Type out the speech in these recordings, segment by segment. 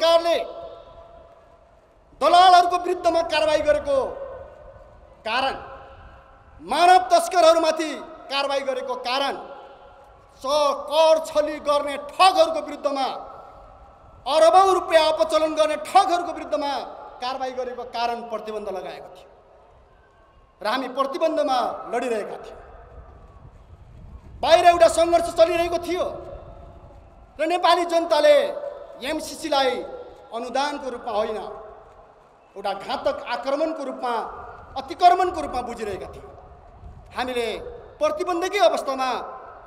सरकारले दलालहरूको विरुद्धमा कारवाही गरेको कारण मानव तस्करहरूमाथि कारवाही गरेको कारण स कर छली गर्ने ठगहरूको विरुद्धमा अरबौँ रुपियाँ अपचलन गर्ने ठगहरूको विरुद्धमा कारवाही गरेको कारण प्रतिबन्ध लगाएको थियो र हामी प्रतिबन्धमा लडिरहेका थियौँ। बाहिर एउटा सङ्घर्ष चलिरहेको थियो र नेपाली जनताले एमसिसीलाई अनुदानको रूपमा होइन एउटा घातक आक्रमणको रूपमा अतिक्रमणको रूपमा बुझिरहेका थियौँ। हामीले प्रतिबन्धकै अवस्थामा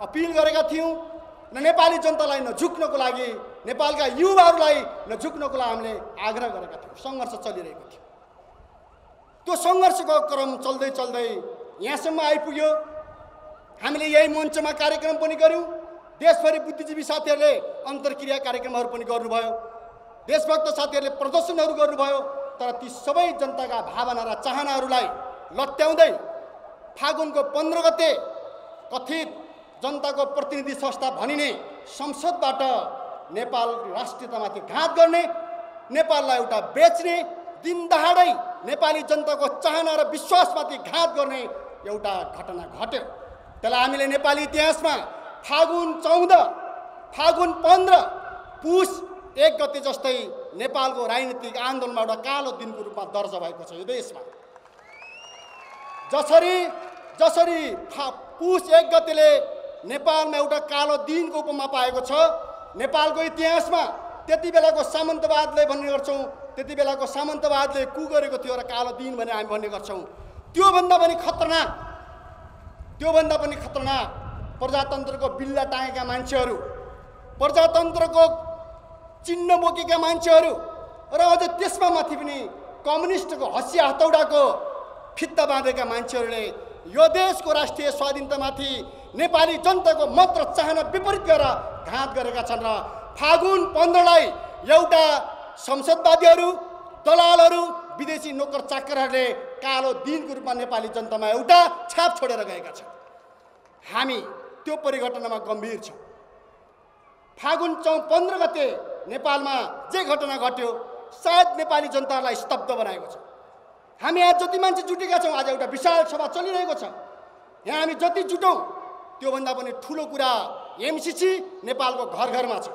अपिल गरेका थियौँ र नेपाली जनतालाई नझुक्नको लागि नेपालका युवाहरूलाई नझुक्नको लागि हामीले आग्रह गरेका थियौँ। सङ्घर्ष चलिरहेको थियो। त्यो सङ्घर्षको क्रम चल्दै चल्दै यहाँसम्म आइपुग्यो। हामीले यही मञ्चमा कार्यक्रम पनि गऱ्यौँ। देशभरि बुद्धिजीवी साथीहरूले अन्तर्क्रिया कार्यक्रमहरू पनि गर्नुभयो। देशभक्त साथीहरूले प्रदर्शनहरू गर्नुभयो तर ती सबै जनताका भावना र चाहनाहरूलाई लट्याउँदै फागुनको पन्ध्र गते कथित जनताको प्रतिनिधि संस्था भनिने संसदबाट नेपाल राष्ट्रियतामाथि घात गर्ने नेपाललाई एउटा बेच्ने दिन दहाडै नेपाली जनताको चाहना र विश्वासमाथि घात गर्ने एउटा घटना घट्यो। त्यसलाई हामीले नेपाली इतिहासमा फागुन चौध फागुन पन्ध्र पुस एक गते जस्तै नेपालको राजनीतिक आन्दोलनमा एउटा कालो दिनको रूपमा दर्ज भएको छ यो देशमा। जसरी जसरी फा पुस एक गतेले नेपालमा एउटा कालो दिनको उपमा पाएको छ नेपालको इतिहासमा त्यति बेलाको सामन्तवादले भन्ने गर्छौँ त्यति बेलाको सामन्तवादले कु गरेको थियो र कालो दिन भनेर हामी भन्ने गर्छौँ। त्योभन्दा पनि खतरनाक त्योभन्दा पनि खतरनाक प्रजातन्त्रको बिल्ला टाँगेका मान्छेहरू प्रजातन्त्रको चिन्ह बोकेका मान्छेहरू र अझ त्यसमा माथि पनि कम्युनिस्टको हँसिया हतौडाको फित्ता बाँधेका मान्छेहरूले यो देशको राष्ट्रिय स्वाधीनतामाथि नेपाली जनताको मत र चाहना विपरीत गरेर घात गरेका छन् र फागुन पन्ध्रलाई एउटा संसदवादीहरू दलालहरू विदेशी नोकर चाकरहरूले कालो दिनको रूपमा नेपाली जनतामा एउटा छाप छोडेर गएका छन्। हामी त्यो परिघटनामा गम्भीर छौँ। फागुन चौ पन्ध्र गते नेपालमा जे घटना घट्यो सायद नेपाली जनतालाई स्तब्ध बनाएको छ। हामी आज जति मान्छे जुटेका छौँ आज एउटा विशाल सभा चलिरहेको छ। यहाँ हामी जति जुटौँ त्योभन्दा पनि ठुलो कुरा एमसिसी नेपालको घर घरमा छ।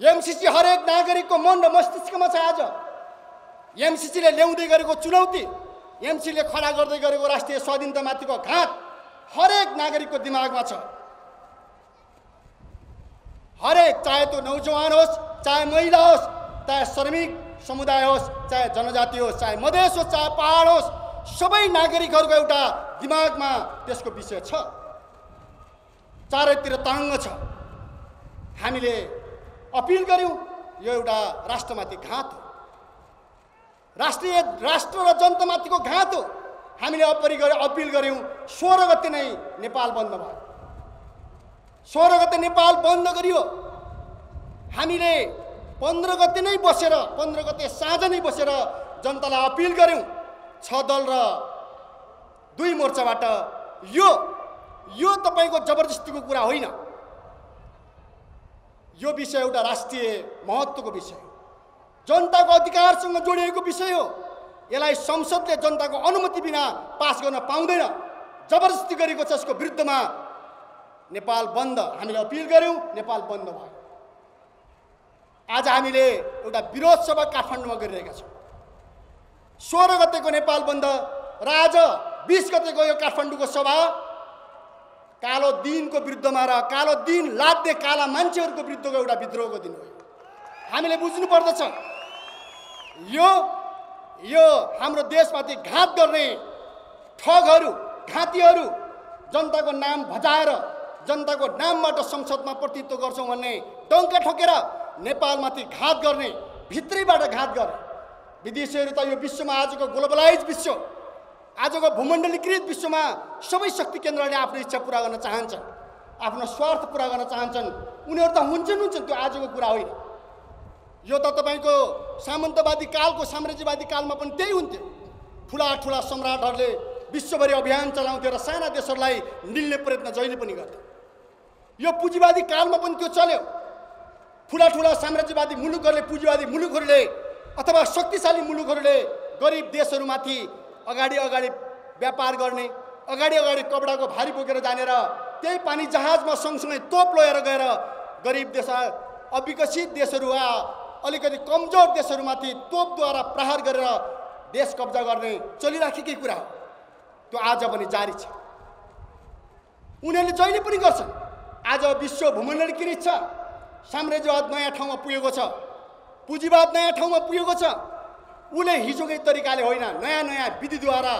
एमसिसी हरेक नागरिकको मन र मस्तिष्कमा छ आज। एमसिसीले ल्याउँदै गरेको चुनौती एमसीले खडा गर्दै गरेको राष्ट्रिय स्वाधीनतामाथिको घात हरेक नागरिकको दिमागमा छ। हरेक चाहे त्यो नौजवान होस् चाहे महिला होस् चाहे श्रमिक समुदाय होस् चाहे जनजाति होस् चाहे मधेस होस् चाहे पहाड होस् सबै नागरिकहरूको एउटा दिमागमा त्यसको विषय छ। चारैतिर तरङ्ग छ। हामीले अपिल गऱ्यौँ यो एउटा राष्ट्रमाथि घात हो। राष्ट्रिय राष्ट्र र जनतामाथिको घात हो। हामीले अपरि गरे अपिल गऱ्यौँ सोह्र गते नै नेपाल बन्द भयो। सोह्र गते नेपाल बन्द गरियो। हामीले पन्ध्र गते नै बसेर पन्ध्र गते साँझ नै बसेर जनतालाई अपिल गऱ्यौँ छ दल र दुई मोर्चाबाट यो यो तपाईँको जबरजस्तीको कुरा होइन। यो विषय एउटा राष्ट्रिय महत्त्वको विषय हो। जनताको अधिकारसँग जोडिएको विषय हो। यसलाई संसदले जनताको अनुमति बिना पास गर्न पाउँदैन। जबरजस्ती गरेको छ यसको विरुद्धमा नेपाल बन्द। हामीले अपिल गऱ्यौँ नेपाल बन्द भयो। आज हामीले एउटा विरोध सभा काठमाडौँमा गरिरहेका छौँ। सोह्र गतेको नेपाल बन्द र आज बिस गतेको यो काठमाडौँको सभा कालो दिनको विरुद्धमा र कालो दिन लाद्ने काला मान्छेहरूको विरुद्धको एउटा विद्रोहको दिन हो हामीले बुझ्नु पर्दछ यो यो हाम्रो देशमाथि घात गर्ने ठगहरू घाँतीहरू जनताको नाम भजाएर जनताको नामबाट संसदमा प्रतिनिधित्व गर्छौँ भन्ने टङ्का ठोकेर नेपालमाथि घात गर्ने भित्रैबाट घात गर्ने। विदेशीहरू त यो विश्वमा आजको ग्लोबलाइज विश्व आजको भूमण्डलीकृत विश्वमा सबै शक्ति केन्द्रहरूले आफ्नो इच्छा पुरा गर्न चाहन्छन् आफ्नो स्वार्थ पुरा गर्न चाहन्छन्। उनीहरू त हुन्छन् हुन्छन् त्यो आजको कुरा होइन। यो त तपाईँको सामन्तवादी कालको साम्राज्यवादी कालमा पनि त्यही हुन्थ्यो। ठुला ठुला सम्राटहरूले विश्वभरि अभियान चलाउँथ्यो र साना देशहरूलाई निल्ने प्रयत्न जहिले पनि गर्थे। यो पुँजीवादी कालमा पनि त्यो चल्यो। ठुला ठुला साम्राज्यवादी मुलुकहरूले पुँजीवादी मुलुकहरूले अथवा शक्तिशाली मुलुकहरूले गरिब देशहरूमाथि अगाडि अगाडि व्यापार गर्ने अगाडि अगाडि कपडाको भारी बोकेर जानेर त्यही पानी जहाजमा सँगसँगै तोप लिएर गएर गरिब देश अविकसित देशहरू वा अलिकति कमजोर देशहरूमाथि तोपद्वारा प्रहार गरेर देश कब्जा गर्ने चलिराखेकै कुरा हो। त्यो आज पनि जारी छ। उनीहरूले जहिले पनि गर्छन् आज विश्व भूमण्डलीकृत छ। साम्राज्यवाद नयाँ ठाउँमा पुगेको छ। पुँजीवाद नयाँ ठाउँमा पुगेको छ। उसले हिजोकै तरिकाले होइन नयाँ नयाँ विधिद्वारा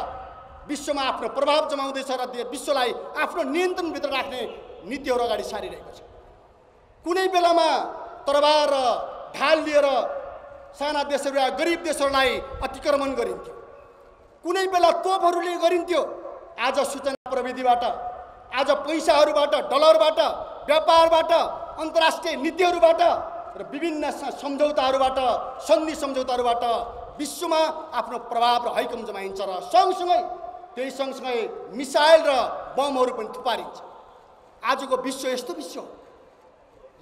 विश्वमा आफ्नो प्रभाव जमाउँदैछ र विश्वलाई आफ्नो नियन्त्रणभित्र राख्ने नीतिहरू अगाडि सारिरहेको छ। कुनै बेलामा तरबार र ढाल लिएर साना देशहरू या गरिब देशहरूलाई अतिक्रमण गरिन्थ्यो। कुनै बेला तोपहरूले गरिन्थ्यो। आज सूचना प्रविधिबाट आज पैसाहरूबाट डलरबाट व्यापारबाट अन्तर्राष्ट्रिय नीतिहरूबाट र विभिन्न सम्झौताहरूबाट सन्धि सम्झौताहरूबाट विश्वमा आफ्नो प्रभाव र हैकम जमाइन्छ र सँगसँगै त्यही सँगसँगै मिसाइल र बमहरू पनि थुपारिन्छ। आजको विश्व यस्तो विश्व हो।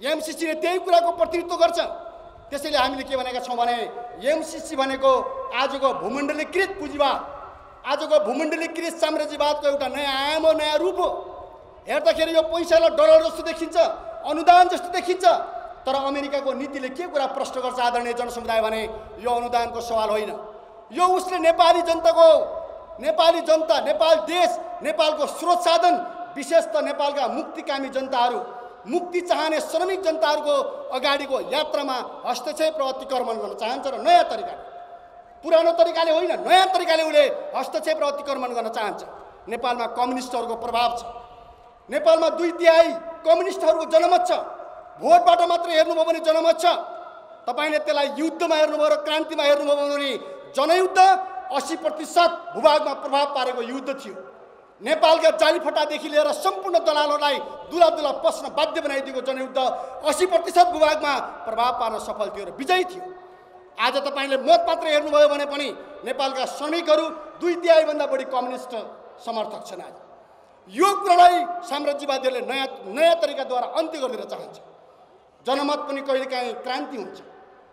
एमसिसीले त्यही कुराको प्रतिनिधित्व गर्छ। त्यसैले हामीले के भनेका छौँ भने एमसिसी भनेको आजको भूमण्डलीकृत पुँजीवाद। आजको भूमण्डलीकृत साम्राज्यवादको एउटा नयाँ आयाम हो नयाँ रूप हो। हेर्दाखेरि यो पैसालाई डलर जस्तो देखिन्छ अनुदान जस्तो देखिन्छ। तर अमेरिकाको नीतिले के कुरा प्रश्न गर्छ आदरणीय जनसमुदाय भने यो अनुदानको सवाल होइन। यो उसले नेपाली जनताको नेपाली जनता नेपाल देश नेपालको स्रोत साधन विशेष त नेपालका मुक्तिकामी जनताहरू मुक्ति चाहने श्रमिक जनताहरूको अगाडिको यात्रामा हस्तक्षेप र अतिक्रमण गर्न चाहन्छ र नयाँ तरिकाले। पुरानो तरिकाले होइन नयाँ तरिकाले उसले हस्तक्षेप र अतिक्रमण गर्न चाहन्छ। नेपालमा कम्युनिस्टहरूको प्रभाव छ। नेपालमा दुई तिहाई कम्युनिस्टहरूको जनमत छ। भोटबाट मात्र हेर्नुभयो भने जनमत छ। तपाईँले त्यसलाई युद्धमा हेर्नुभयो र क्रान्तिमा हेर्नुभयो भने जनयुद्ध असी प्रतिशत भूभागमा प्रभाव पारेको युद्ध थियो। नेपालका जालीफटादेखि लिएर सम्पूर्ण दलालहरूलाई दुला दुला पस्न बाध्य बनाइदिएको जनयुद्ध असी प्रतिशत भूभागमा प्रभाव पार्न सफल थियो र विजयी थियो। आज तपाईँले मत मात्र हेर्नुभयो भने पनि नेपालका श्रमिकहरू दुई तिहाईभन्दा बढी कम्युनिस्ट समर्थक छन् आज। यो कुरालाई साम्राज्यवादीहरूले नयाँ नयाँ तरिकाद्वारा अन्त्य गरिदिन चाहन्छ। जनमत पनि कहिलेकाहीँ क्रान्ति हुन्छ।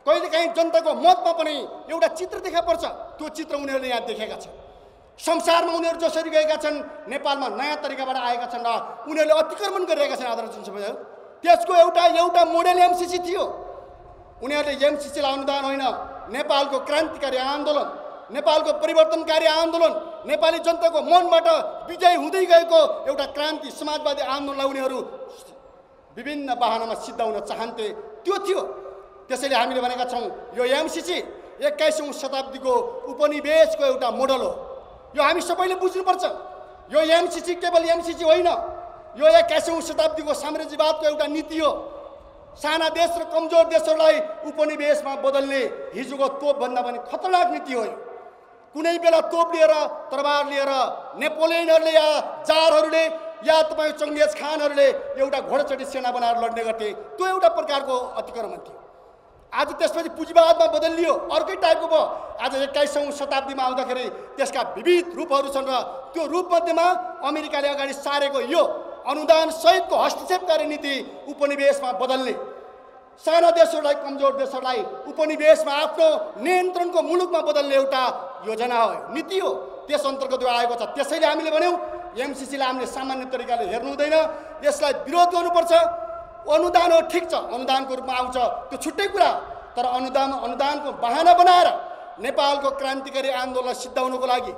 कहिलेकाहीँ जनताको मतमा पनि एउटा चित्र देखा पर्छ। त्यो चित्र उनीहरूले यहाँ देखेका छन्। संसारमा उनीहरू जसरी गएका छन् नेपालमा नयाँ तरिकाबाट आएका छन् र उनीहरूले अतिक्रमण गरिरहेका छन् आदरण जनसभा त्यसको एउटा एउटा मोडेल एमसिसी थियो। उनीहरूले एमसिसीलाई अनुदान होइन। नेपालको क्रान्तिकारी आन्दोलन नेपालको परिवर्तनकारी आन्दोलन नेपाली जनताको मनबाट विजय हुँदै गएको एउटा क्रान्ति समाजवादी आन्दोलनलाई उनीहरू विभिन्न बाहनामा सिद्धाउन चाहन्थे। त्यो थियो। त्यसैले हामीले भनेका छौँ यो एमसिसी एक्काइसौँ शताब्दीको उपनिवेशको एउटा मोडल हो। यो हामी सबैले बुझ्नुपर्छ। यो एमसिसी केवल एमसिसी होइन। यो एक्काइसौँ शताब्दीको साम्राज्यवादको एउटा नीति हो। साना देश र कमजोर देशहरूलाई उपनिवेशमा बदल्ने हिजोको तोपभन्दा पनि खतरनाक नीति हो कुनै बेला तोप लिएर तरबार लिएर नेपोलियनहरूले या जारहरूले या तपाईँ चङ्गेज खानहरूले एउटा घोडचडी सेना बनाएर लड्ने गर्थे त्यो एउटा प्रकारको अतिक्रमण थियो। आज त्यसपछि पुँजीवादमा बदलियो। अर्कै टाइपको भयो। आज एक्काइसौँ शताब्दीमा आउँदाखेरि त्यसका विविध रूपहरू छन् र त्यो रूपमध्येमा अमेरिकाले अगाडि सारेको यो अनुदान सहितको हस्तक्षेपकारी नीति उपनिवेशमा बदल्ने। साना देशहरूलाई कमजोर देशहरूलाई उपनिवेशमा आफ्नो नियन्त्रणको मुलुकमा बदल्ने एउटा योजना हो नीति हो। त्यस अन्तर्गत आएको छ। त्यसैले हामीले भन्यौँ एमसिसीलाई हामीले सामान्य तरिकाले हेर्नु हुँदैन यसलाई विरोध गर्नुपर्छ। अनुदान हो ठिक छ अनुदानको रूपमा आउँछ त्यो छुट्टै कुरा। तर अनुदान अनुदानको बाहना बनाएर नेपालको क्रान्तिकारी आन्दोलनलाई सिद्धाउनको लागि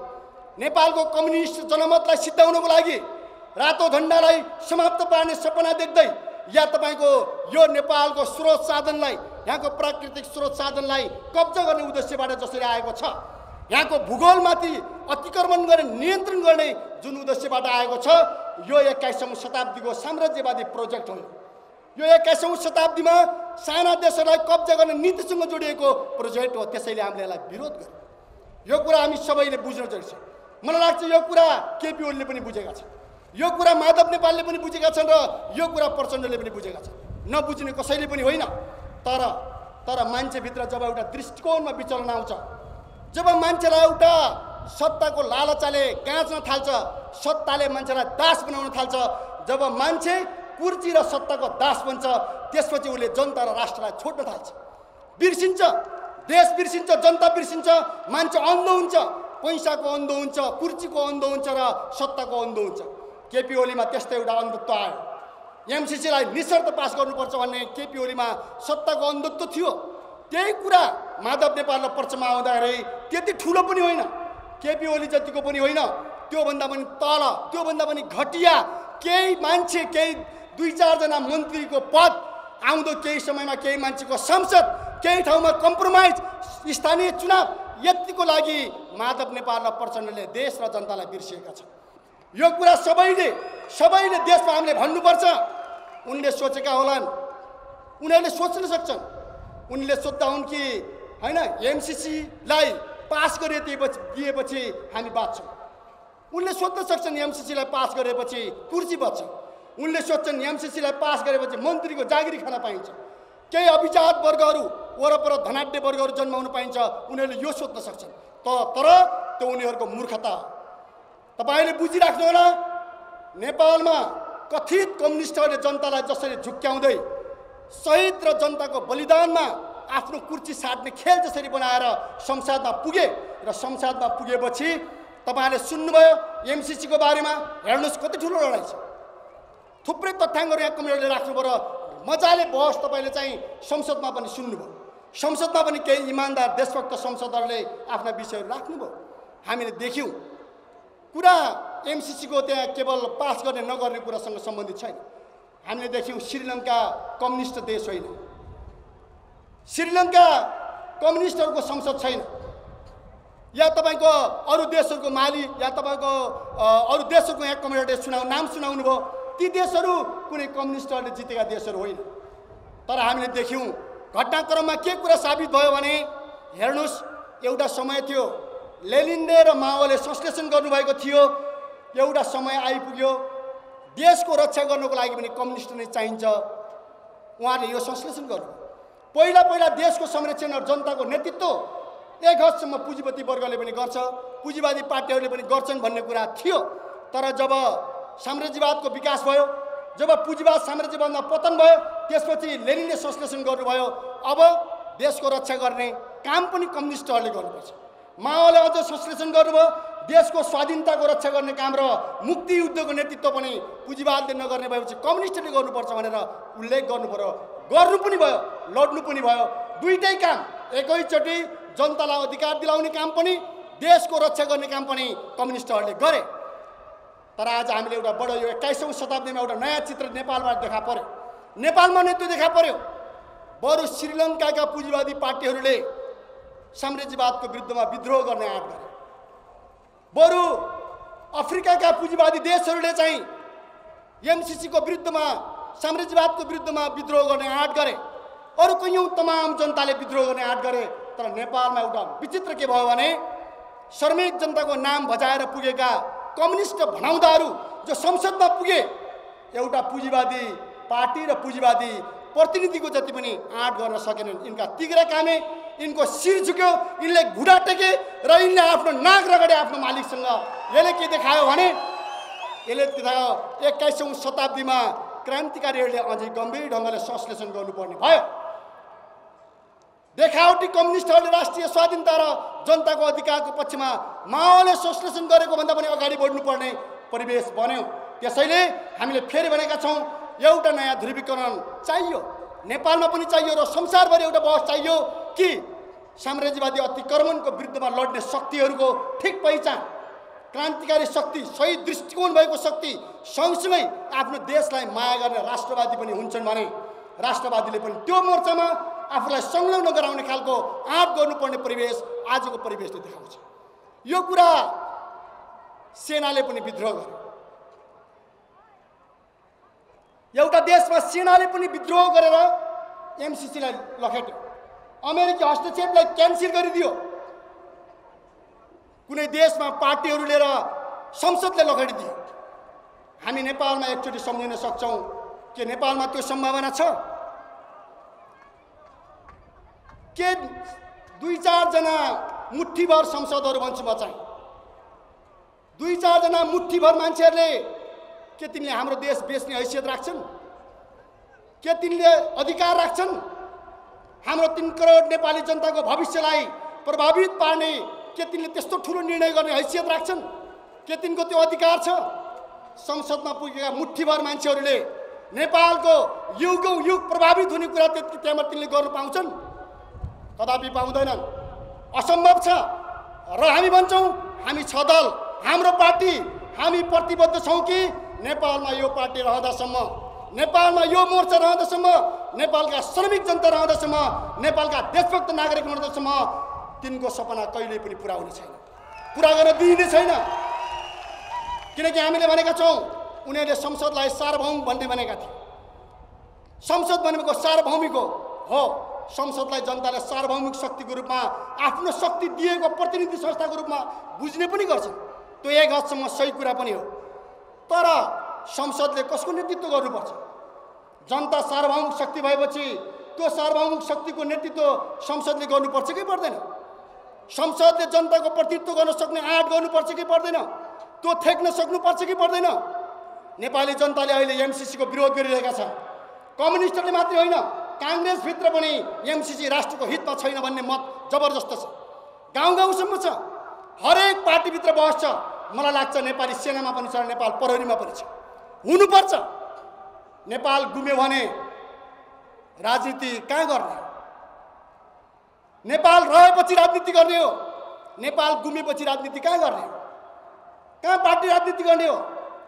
नेपालको कम्युनिस्ट जनमतलाई सिद्धाउनको लागि रातो झन्डालाई समाप्त पार्ने सपना देख्दै या तपाईँको यो नेपालको स्रोत साधनलाई यहाँको प्राकृतिक स्रोत साधनलाई कब्जा गर्ने उद्देश्यबाट जसरी आएको छ यहाँको भूगोलमाथि अतिक्रमण गर्ने नियन्त्रण गर्ने जुन उद्देश्यबाट आएको छ यो एक्काइसौँ शताब्दीको साम्राज्यवादी प्रोजेक्ट हो यो एक्काइसौँ शताब्दीमा साना देशहरूलाई कब्जा गर्ने नीतिसँग जोडिएको प्रोजेक्ट हो। त्यसैले हामीले यसलाई विरोध गर्यौँ। यो कुरा हामी सबैले बुझ्न जरुरी छ। मलाई लाग्छ यो कुरा केपी ओलीले पनि बुझेका छन्। यो कुरा माधव नेपालले पनि बुझेका छन् र यो कुरा प्रचण्डले पनि बुझेका छन्। नबुझ्ने कसैले पनि होइन। तर तर मान्छेभित्र जब एउटा दृष्टिकोणमा विचलन आउँछ जब मान्छेलाई एउटा सत्ताको लालचाले गाँच्न थाल्छ सत्ताले मान्छेलाई दास बनाउन थाल्छ जब मान्छे कुर्ची र सत्ताको दास बन्छ त्यसपछि उसले जनता र राष्ट्रलाई छोड्न थाल्छ। बिर्सिन्छ देश बिर्सिन्छ जनता बिर्सिन्छ मान्छे अन्ध हुन्छ पैसाको अन्ध हुन्छ कुर्चीको अन्ध हुन्छ र सत्ताको अन्ध हुन्छ। केपी ओलीमा त्यस्तै एउटा अन्धत्व आयो। एमसिसीलाई निशर्त पास गर्नुपर्छ भन्ने केपी ओलीमा सत्ताको अन्धत्व थियो। त्यही कुरा माधव नेपाल र पर्चमा आउँदाखेरि त्यति ठुलो पनि होइन। केपी ओली जतिको पनि होइन त्योभन्दा पनि तल त्योभन्दा पनि घटिया केही मान्छे केही दुई चारजना मन्त्रीको पद आउँदो केही समयमा केही मान्छेको संसद केही ठाउँमा कम्प्रोमाइज स्थानीय चुनाव यतिको लागि माधव नेपाल र प्रचण्डले देश र जनतालाई बिर्सिएका छन्। यो कुरा सबैले सबैले देशमा हामीले भन्नुपर्छ। उनले सोचेका होलान्। उनीहरूले सोच्न सक्छन्। उनले सोध्दा हुन् कि होइन एमसिसीलाई पास गरिदिएपछि दिएपछि हामी बाँच्छौँ। उनले सोध्न सक्छन् एमसिसीलाई पास गरेपछि कुर्सी बच्छ। उनले सोध्छन् एमसिसीलाई पास गरेपछि मन्त्रीको जागिरी खान पाइन्छ। केही अभिजात वर्गहरू वरपर धनाढ्य वर्गहरू जन्माउन पाइन्छ उनीहरूले यो सोध्न सक्छन्। त तर त्यो उनीहरूको मूर्खता तपाईँले बुझिराख्नु होला नेपालमा कथित कम्युनिस्टहरूले जनतालाई जसरी झुक्क्याउँदै शहीद र जनताको बलिदानमा आफ्नो कुर्ची साट्ने खेल जसरी बनाएर संसदमा पुगे र संसदमा पुगेपछि तपाईँहरूले सुन्नुभयो एमसिसीको बारेमा हेर्नुहोस् कति ठुलो लडाइँ छ। थुप्रै तथ्याङ्कहरू यहाँ कमिटीले राख्नु पऱ्यो मजाले बहस तपाईँले चाहिँ संसदमा पनि सुन्नुभयो। संसदमा पनि केही इमान्दार देशभक्त संसदहरूले आफ्ना विषयहरू राख्नुभयो। हामीले देख्यौँ कुरा एमसिसीको त्यहाँ केवल पास गर्ने नगर्ने कुरासँग सम्बन्धित छैन। हामीले देख्यौँ श्रीलङ्का कम्युनिस्ट देश होइन। श्रीलङ्का कम्युनिस्टहरूको संसद छैन। या तपाईँको अरू देशहरूको माली या तपाईँको अरू देशहरूको यहाँ कम्युनिटी सुनाउ नाम सुनाउनु भयो ती देशहरू कुनै कम्युनिस्टहरूले जितेका देशहरू होइन। तर हामीले देख्यौँ घटनाक्रममा के कुरा साबित भयो भने हेर्नुहोस् एउटा समय थियो लेलिनले र माओले संश्लेषण गर्नुभएको थियो एउटा समय आइपुग्यो। देशको रक्षा गर्नको लागि पनि कम्युनिस्ट नै चाहिन्छ। उहाँले यो संश्लेषण गर्नु पहिला पहिला देशको संरक्षण र जनताको नेतृत्व एक हदसम्म पुँजीपति वर्गले पनि गर्छ पुँजीवादी पार्टीहरूले पनि गर्छन् भन्ने कुरा थियो। तर जब साम्राज्यवादको विकास भयो जब पुँजीवाद साम्राज्यवादमा पतन भयो त्यसपछि लेनिनले संश्लेषण गर्नुभयो। अब देशको रक्षा गर्ने काम पनि कम्युनिस्टहरूले गर्नुपर्छ। माओले अझ संश्लेषण गर्नुभयो देशको स्वाधीनताको रक्षा गर्ने काम र मुक्ति युद्धको नेतृत्व पनि पुँजीवादले नगर्ने भएपछि कम्युनिस्टले गर्नुपर्छ भनेर उल्लेख गर्नु पर्यो गर्नु पनि भयो लड्नु पनि भयो। दुइटै काम एकैचोटि जनतालाई अधिकार दिलाउने काम पनि देशको रक्षा गर्ने काम पनि कम्युनिस्टहरूले गरे। तर आज हामीले एउटा बडो यो एक्काइसौँ शताब्दीमा एउटा नयाँ चित्र नेपालमा देखा पर्यो। नेपालमा नै त्यो देखा पर्यो। बरु श्रीलङ्काका पुँजीवादी पार्टीहरूले साम्राज्यवादको विरुद्धमा विद्रोह गर्ने आँट गरे। बरु अफ्रिकाका पुँजीवादी देशहरूले चाहिँ एमसिसीको विरुद्धमा साम्राज्यवादको विरुद्धमा विद्रोह गर्ने आँट गरे। अरू कैयौँ तमाम जनताले विद्रोह गर्ने आँट गरे। तर नेपालमा एउटा विचित्र के भयो भने श्रमिक जनताको नाम भजाएर पुगेका कम्युनिस्ट भनाउँदाहरू जो संसदमा पुगे एउटा पुँजीवादी पार्टी र पुँजीवादी प्रतिनिधिको जति पनि आँट गर्न सकेनन् यिनका तिग्रा कामे यिनको शिर झुक्यो यिनले घुँडा टेके र यिनले आफ्नो नाक रगडे आफ्नो मालिकसँग यसले के देखायो भने यसले देखायो एक्काइसौँ शताब्दीमा क्रान्तिकारीहरूले अझै गम्भीर ढङ्गले संश्लेषण गर्नुपर्ने भयो देखावटी कम्युनिस्टहरूले राष्ट्रिय स्वाधीनता र जनताको अधिकारको पक्षमा माओले संश्लेषण गरेको भन्दा पनि अगाडि बढ्नुपर्ने परिवेश बन्यो। त्यसैले हामीले फेरि भनेका छौँ एउटा नयाँ ध्रुवीकरण चाहियो। नेपालमा पनि चाहियो र संसारभरि एउटा बहस चाहियो कि साम्राज्यवादी अतिक्रमणको विरुद्धमा लड्ने शक्तिहरूको ठिक पहिचान क्रान्तिकारी शक्ति सही दृष्टिकोण भएको शक्ति सँगसँगै आफ्नो देशलाई माया गर्ने राष्ट्रवादी पनि हुन्छन् भने राष्ट्रवादीले पनि त्यो मोर्चामा आफूलाई संलग्न गराउने खालको आँट गर्नुपर्ने परिवेश आजको परिवेशले देखाउँछ। यो कुरा सेनाले पनि विद्रोह गर्यो। एउटा देशमा सेनाले पनि विद्रोह गरेर एमसिसीलाई लखेट्यो। अमेरिकी हस्तक्षेपलाई क्यान्सल गरिदियो। कुनै देशमा पार्टीहरू लिएर संसदले लखेटिदियो। हामी नेपालमा एकचोटि सम्झिन सक्छौँ। के नेपालमा त्यो सम्भावना छ? के दुई चारजना मुठीभर संसदहरू भन्छु म चाहिँ। दुई चारजना मुठीभर मान्छेहरूले के तिमीले हाम्रो देश बेच्ने हैसियत राख्छन्? के तिनले अधिकार राख्छन्? हाम्रो तिन करोड नेपाली जनताको भविष्यलाई प्रभावित पार्ने के तिनले त्यस्तो ठुलो निर्णय गर्ने हैसियत राख्छन्? के तिनको त्यो अधिकार छ? संसदमा पुगेका मुठीभर मान्छेहरूले नेपालको युगौँ युग प्रभावित हुने कुरा त्यति त्यहाँबाट तिनले गर्नु पाउँछन्? कदापि पाउँदैनन्। असम्भव छ। र हामी भन्छौँ हामी छ दल हाम्रो पार्टी हामी प्रतिबद्ध छौँ कि नेपालमा यो पार्टी रहँदासम्म नेपालमा यो मोर्चा रहँदासम्म नेपालका श्रमिक जनता रहँदासम्म नेपालका देशभक्त नागरिक रहँदासम्म तिनको सपना कहिल्यै पनि पुरा हुने छैन। पुरा गर्न दिइने छैन। किनकि हामीले भनेका छौँ उनीहरूले संसदलाई सार्वभौम भन्ने भनेका थिए। संसद भनेको सार्वभौमिक हो। संसदलाई जनताले सार्वभौमिक शक्तिको रूपमा आफ्नो शक्ति दिएको प्रतिनिधि संस्थाको रूपमा बुझ्ने पनि गर्छन्। त्यो एक हदसम्म सही कुरा पनि हो। तर संसदले कसको नेतृत्व गर्नुपर्छ? जनता सार्वभौमिक शक्ति भएपछि त्यो सार्वभौमिक शक्तिको नेतृत्व संसदले गर्नुपर्छ कि पर्दैन? संसदले जनताको प्रतिनिधित्व गर्न सक्ने आँट गर्नुपर्छ कि पर्दैन? त्यो थेक्न सक्नुपर्छ कि पर्दैन? नेपाली जनताले अहिले एमसिसीको विरोध गरिरहेका छ कम्युनिस्टहरूले मात्रै होइन। काङ्ग्रेसभित्र पनि एमसिसी राष्ट्रको हितमा छैन भन्ने मत जबरजस्त छ। गाउँ गाउँसम्म छ। हरेक पार्टीभित्र बहस छ मलाई लाग्छ नेपाली सेनामा पनि छ नेपाल प्रहरीमा पनि छ। हुनुपर्छ। नेपाल गुम्यो भने राजनीति कहाँ गर्ने नेपाल रहेपछि राजनीति गर्ने हो? नेपाल गुमेपछि राजनीति कहाँ गर्ने हो? कहाँ पार्टी राजनीति गर्ने हो?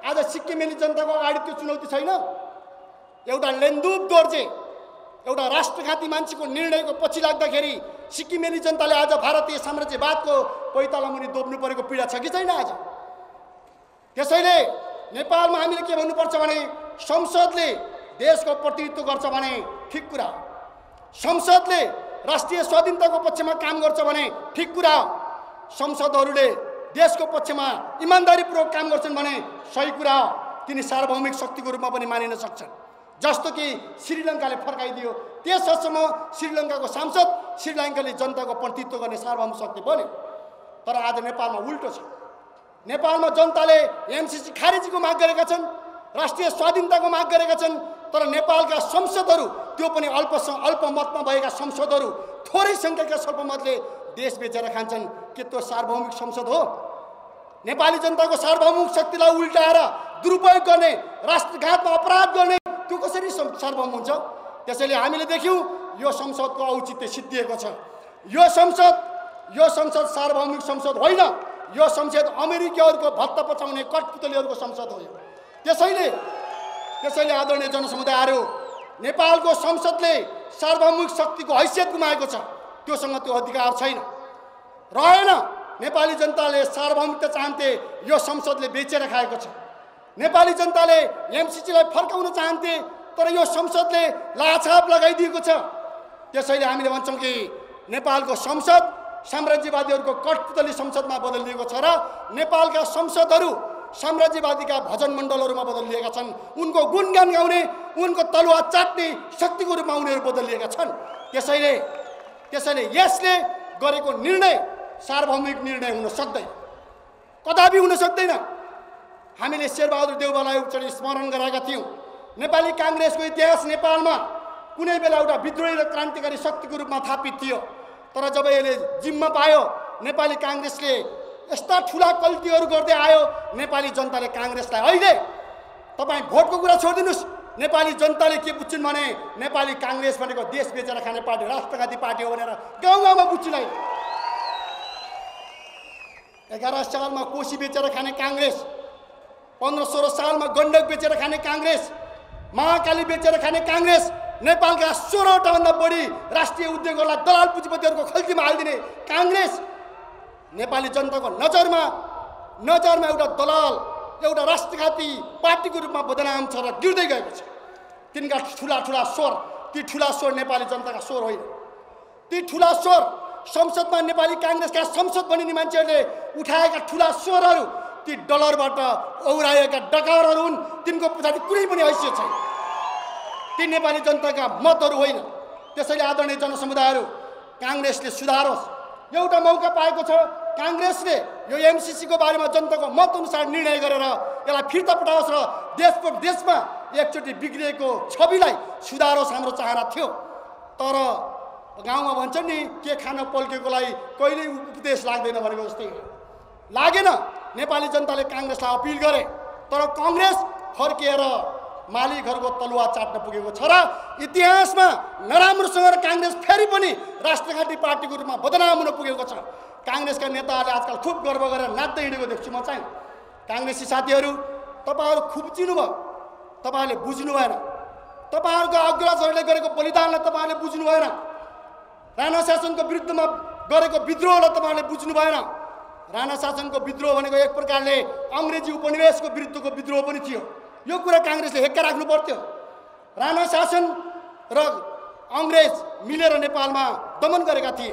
आज सिक्किमेली जनताको अगाडि त्यो चुनौती छैन? एउटा लेन्दुप दोर्जे एउटा राष्ट्रघाती मान्छेको निर्णयको पछि लाग्दाखेरि सिक्किमेली जनताले आज भारतीय साम्राज्यवादको पैताला मुनि दोब्नु परेको पीडा छ कि छैन आज? त्यसैले नेपालमा हामीले के भन्नुपर्छ भने संसदले देशको प्रतिनिधित्व गर्छ भने ठिक कुरा संसदले राष्ट्रिय स्वाधीनताको पक्षमा काम गर्छ भने ठिक कुरा संसदहरूले देशको पक्षमा इमान्दारीपूर्वक काम गर्छन् भने सही कुरा तिनी सार्वभौमिक शक्तिको रूपमा पनि मानिन सक्छन्। जस्तो कि श्रीलङ्काले फर्काइदियो त्यस हदसम्म श्रीलङ्काको सांसद श्रीलङ्काले जनताको प्रतिनिधित्व गर्ने सार्वभौमिक शक्ति बन्यो। तर आज नेपालमा उल्टो छ। नेपालमा जनताले एमसिसी खारेजीको माग गरेका छन् राष्ट्रिय स्वाधीनताको माग गरेका छन् तर नेपालका संसदहरू त्यो पनि अल्प अल्पमतमा भएका संसदहरू थोरै सङ्ख्याका स्वल्पमतले देश बेचेर खान्छन् के त्यो सार्वभौमिक संसद हो। नेपाली जनताको सार्वभौमिक शक्तिलाई उल्टाएर दुरुपयोग गर्ने राष्ट्रघातमा अपराध गर्ने त्यो कसरी सार्वभौम हुन्छ? त्यसैले हामीले देख्यौँ यो संसदको औचित्य सिद्धिएको छ। यो संसद यो संसद सार्वभौमिक संसद होइन। यो संसद अमेरिकीहरूको भत्ता पचाउने कठपुतलीहरूको संसद हो त्यसैले त्यसैले आदरणीय जनसमुदायहरू नेपालको संसदले सार्वभौमिक शक्तिको हैसियत गुमाएको छ। त्योसँग त्यो अधिकार छैन। रहेन। नेपाली जनताले सार्वभौमिकता चाहन्थे यो संसदले बेचेर खाएको छ। नेपाली जनताले एमसिसीलाई फर्काउन चाहन्थे तर यो संसदले लाछाप लगाइदिएको छ। त्यसैले हामीले भन्छौँ कि नेपालको संसद साम्राज्यवादीहरूको कठपुतली संसदमा बदलिएको छ र नेपालका संसदहरू साम्राज्यवादीका भजन मण्डलहरूमा बदलिएका छन्। उनको गुणगान गाउने उनको तलुवा चाट्ने शक्तिको रूपमा उनीहरू बदलिएका छन्। त्यसैले त्यसैले यसले गरेको निर्णय सार्वभौमिक निर्णय हुन सक्दैन। कदापि हुन सक्दैन। हामीले शेरबहादुर देउबालाई एकचोटि स्मरण गराएका थियौँ। नेपाली काङ्ग्रेसको इतिहास नेपालमा कुनै बेला एउटा विद्रोही र क्रान्तिकारी शक्तिको रूपमा थापित थियो। तर जब यसले जिम्मा पायो नेपाली काङ्ग्रेसले यस्ता ठुला गल्तीहरू गर्दै आयो नेपाली जनताले काङ्ग्रेसलाई अहिले तपाईँ भोटको कुरा छोडिदिनुहोस्। नेपाली जनताले के बुझ्छन् भने नेपाली काङ्ग्रेस भनेको देश बेचेर खाने पार्टी राष्ट्रघाती पार्टी हो भनेर गाउँ गाउँमा बुझ्छिलाई एघार सालमा कोसी बेचेर खाने काङ्ग्रेस पन्ध्र सोह्र सालमा गण्डक बेचेर खाने काङ्ग्रेस महाकाली बेचेर खाने काङ्ग्रेस नेपालका सोह्रवटाभन्दा बढी राष्ट्रिय उद्योगहरूलाई दलाल पुँजीपतिहरूको खल्तीमा हालिदिने काङ्ग्रेस नेपाली जनताको नजरमा नजरमा एउटा दलाल एउटा राष्ट्रघाती पार्टीको रूपमा बदनाम छ र गिर्दै गएको छ। तिनका ठुला ठुला स्वर ती ठुला स्वर नेपाली जनताका स्वर होइन। ती ठुला स्वर संसदमा नेपाली काङ्ग्रेसका संसद बनिने मान्छेहरूले उठाएका ठुला स्वरहरू ती डलरबाट औराएका डकारहरू हुन् तिनको पछाडि कुनै पनि हैसियत छैन। ती नेपाली जनताका मतहरू होइन। त्यसैले आदरणीय जनसमुदायहरू काङ्ग्रेसले सुधारोस्। एउटा मौका पाएको छ। काङ्ग्रेसले यो एमसिसीको बारेमा जनताको मत अनुसार निर्णय गरेर यसलाई फिर्ता पठाओस् र देशको देशमा एकचोटि बिग्रिएको छविलाई सुधारोस् हाम्रो चाहना थियो। तर गाउँमा भन्छ नि के खान पल्केकोलाई कहिल्यै उपदेश लाग्दैन भनेको जस्तै। लागेन। नेपाली जनताले काङ्ग्रेसलाई अपिल गरे तर कङ्ग्रेस फर्किएर मालिकहरूको तलुवा चाट्न पुगेको छ र इतिहासमा नराम्रोसँग काङ्ग्रेस फेरि पनि राष्ट्रघाटी पार्टीको रूपमा बदनाम हुन पुगेको छ। काङ्ग्रेसका नेताहरूले आजकल खुब गर्व गरेर नाच्दै हिँडेको देख्छु म चाहिँ। काङ्ग्रेसी साथीहरू तपाईँहरू खुब्चिनु भयो तपाईँहरूले बुझ्नु भएन। तपाईँहरूको अग्रजहरूले गरेको बलिदानलाई तपाईँहरूले बुझ्नु भएन। राणा शासनको विरुद्धमा गरेको विद्रोहलाई तपाईँहरूले बुझ्नु भएन। राणा शासनको विद्रोह भनेको एक प्रकारले अङ्ग्रेजी उपनिवेशको विरुद्धको विद्रोह पनि थियो। यो कुरा काङ्ग्रेसले हेक्का राख्नु पर्थ्यो। राणा शासन र अङ्ग्रेज मिलेर नेपालमा दमन गरेका थिए।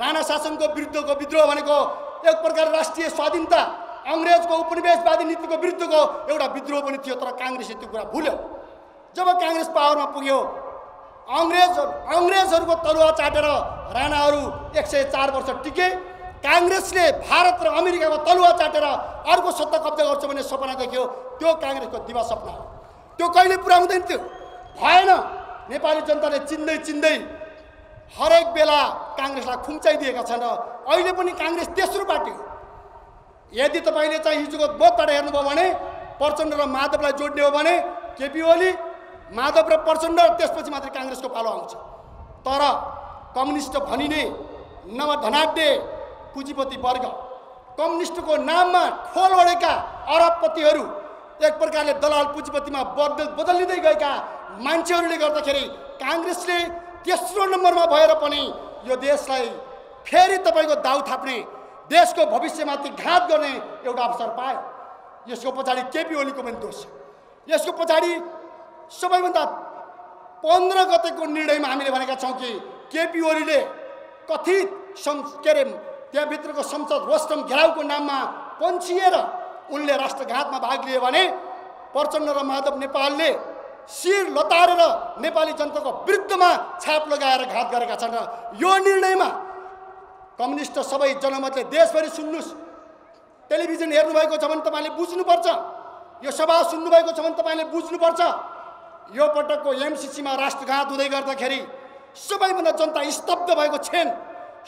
राणा शासनको विरुद्धको विद्रोह भनेको एक प्रकार राष्ट्रिय स्वाधीनता अङ्ग्रेजको उपनिवेशवादी नीतिको विरुद्धको एउटा विद्रोह पनि थियो तर काङ्ग्रेसले त्यो कुरा भुल्यो। जब काङ्ग्रेस पावरमा पुग्यो अङ्ग्रेज अङ्ग्रेजहरूको तलुवा चाटेर राणाहरू एक सय चार वर्ष टिके काङ्ग्रेसले भारत र अमेरिकाको तलुवा चाटेर अर्को सत्ता कब्जा गर्छ भन्ने सपना देख्यो। त्यो काङ्ग्रेसको दिवा सपना हो। त्यो कहिले पुरा हुँदैन थियो? भएन। नेपाली जनताले चिन्दै चिन्दै हरेक बेला काङ्ग्रेसलाई खुम्चाइदिएका छन् र अहिले पनि काङ्ग्रेस तेस्रो पार्टी हो। यदि तपाईँले चाहिँ हिजोको बोधबाट हेर्नुभयो भने प्रचण्ड र माधवलाई जोड्ने हो भने केपी ओली माधव र प्रचण्ड त्यसपछि मात्रै काङ्ग्रेसको पालो आउँछ। तर कम्युनिस्ट भनिने नवधनाढ्य पुँजीपति वर्ग कम्युनिस्टको नाममा खोल ओढेका अरबपतिहरू एक प्रकारले दलाल पुँजीपतिमा बदल बदलिँदै गएका मान्छेहरूले गर्दाखेरि काङ्ग्रेसले तेस्रो नम्बरमा भएर पनि यो देशलाई फेरि तपाईँको दाउ थाप्ने देशको भविष्यमाथि घात गर्ने एउटा अवसर पायो। यसको पछाडि केपी ओलीको पनि दोष यसको पछाडि सबैभन्दा पन्ध्र गतेको निर्णयमा हामीले भनेका छौँ कि केपी ओलीले कथित सं के अरे त्यहाँभित्रको संसद रोस्टम घेराउको नाममा पन्छिएर उनले राष्ट्रघातमा भाग लिए भने प्रचण्ड र माधव नेपालले शिर लतारेर नेपाली जनताको विरुद्धमा छाप लगाएर घात गरेका छन् र यो निर्णयमा कम्युनिस्ट सबै जनमतले देशभरि सुन्नुहोस् टेलिभिजन हेर्नुभएको छ भने तपाईँले बुझ्नुपर्छ। यो सभा सुन्नुभएको छ भने तपाईँले बुझ्नुपर्छ। यो पटकको एमसिसीमा राष्ट्रघात हुँदै गर्दाखेरि सबैभन्दा जनता स्तब्ध भएको छेन।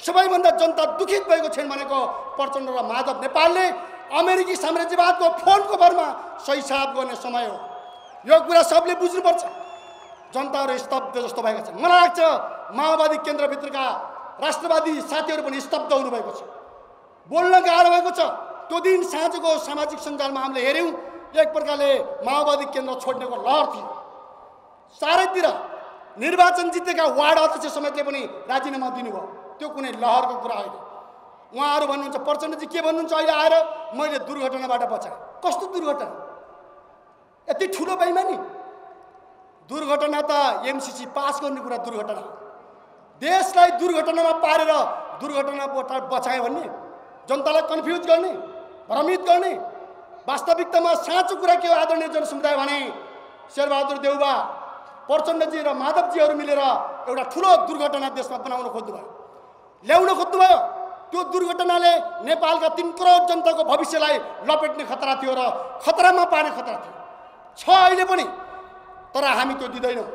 सबैभन्दा जनता दुखित भएको छेन भनेको प्रचण्ड र माधव नेपालले अमेरिकी साम्राज्यवादको फोनको भरमा सही साफ गर्ने समय हो। यो कुरा सबले बुझ्नुपर्छ। जनताहरू स्तब्ध जस्तो भएका छन्। मलाई लाग्छ माओवादी केन्द्रभित्रका राष्ट्रवादी साथीहरू पनि स्तब्ध हुनुभएको छ। बोल्न गाह्रो भएको छ। त्यो दिन साँझको सामाजिक सञ्जालमा हामीले हेऱ्यौँ एक प्रकारले माओवादी केन्द्र छोड्नेको लहर थियो। चारैतिर निर्वाचन जितेका वार्ड अध्यक्ष समेतले पनि राजीनामा दिनुभयो। त्यो कुनै लहरको कुरा होइन। उहाँहरू भन्नुहुन्छ प्रचण्डजी के भन्नुहुन्छ? अहिले आएर मैले दुर्घटनाबाट बचाएँ। कस्तो दुर्घटना? यति ठुलो बैमानी दुर्घटना त एमसिसी पास गर्ने कुरा दुर्घटना देशलाई दुर्घटनामा पारेर दुर्घटनाबाट बचायो भन्ने जनतालाई कन्फ्युज गर्ने भ्रमित गर्ने वास्तविकतामा साँचो कुरा के हो आदरणीय जनसमुदाय भने शेरबहादुर देउबा प्रचण्डजी र माधवजीहरू मिलेर एउटा ठुलो दुर्घटना देशमा बनाउन खोज्नुभयो। ल्याउन खोज्नुभयो। त्यो दुर्घटनाले नेपालका तिन करोड जनताको भविष्यलाई लपेट्ने खतरा थियो र खतरामा पार्ने खतरा थियो। छ अहिले पनि तर हामी त्यो दिँदैनौँ।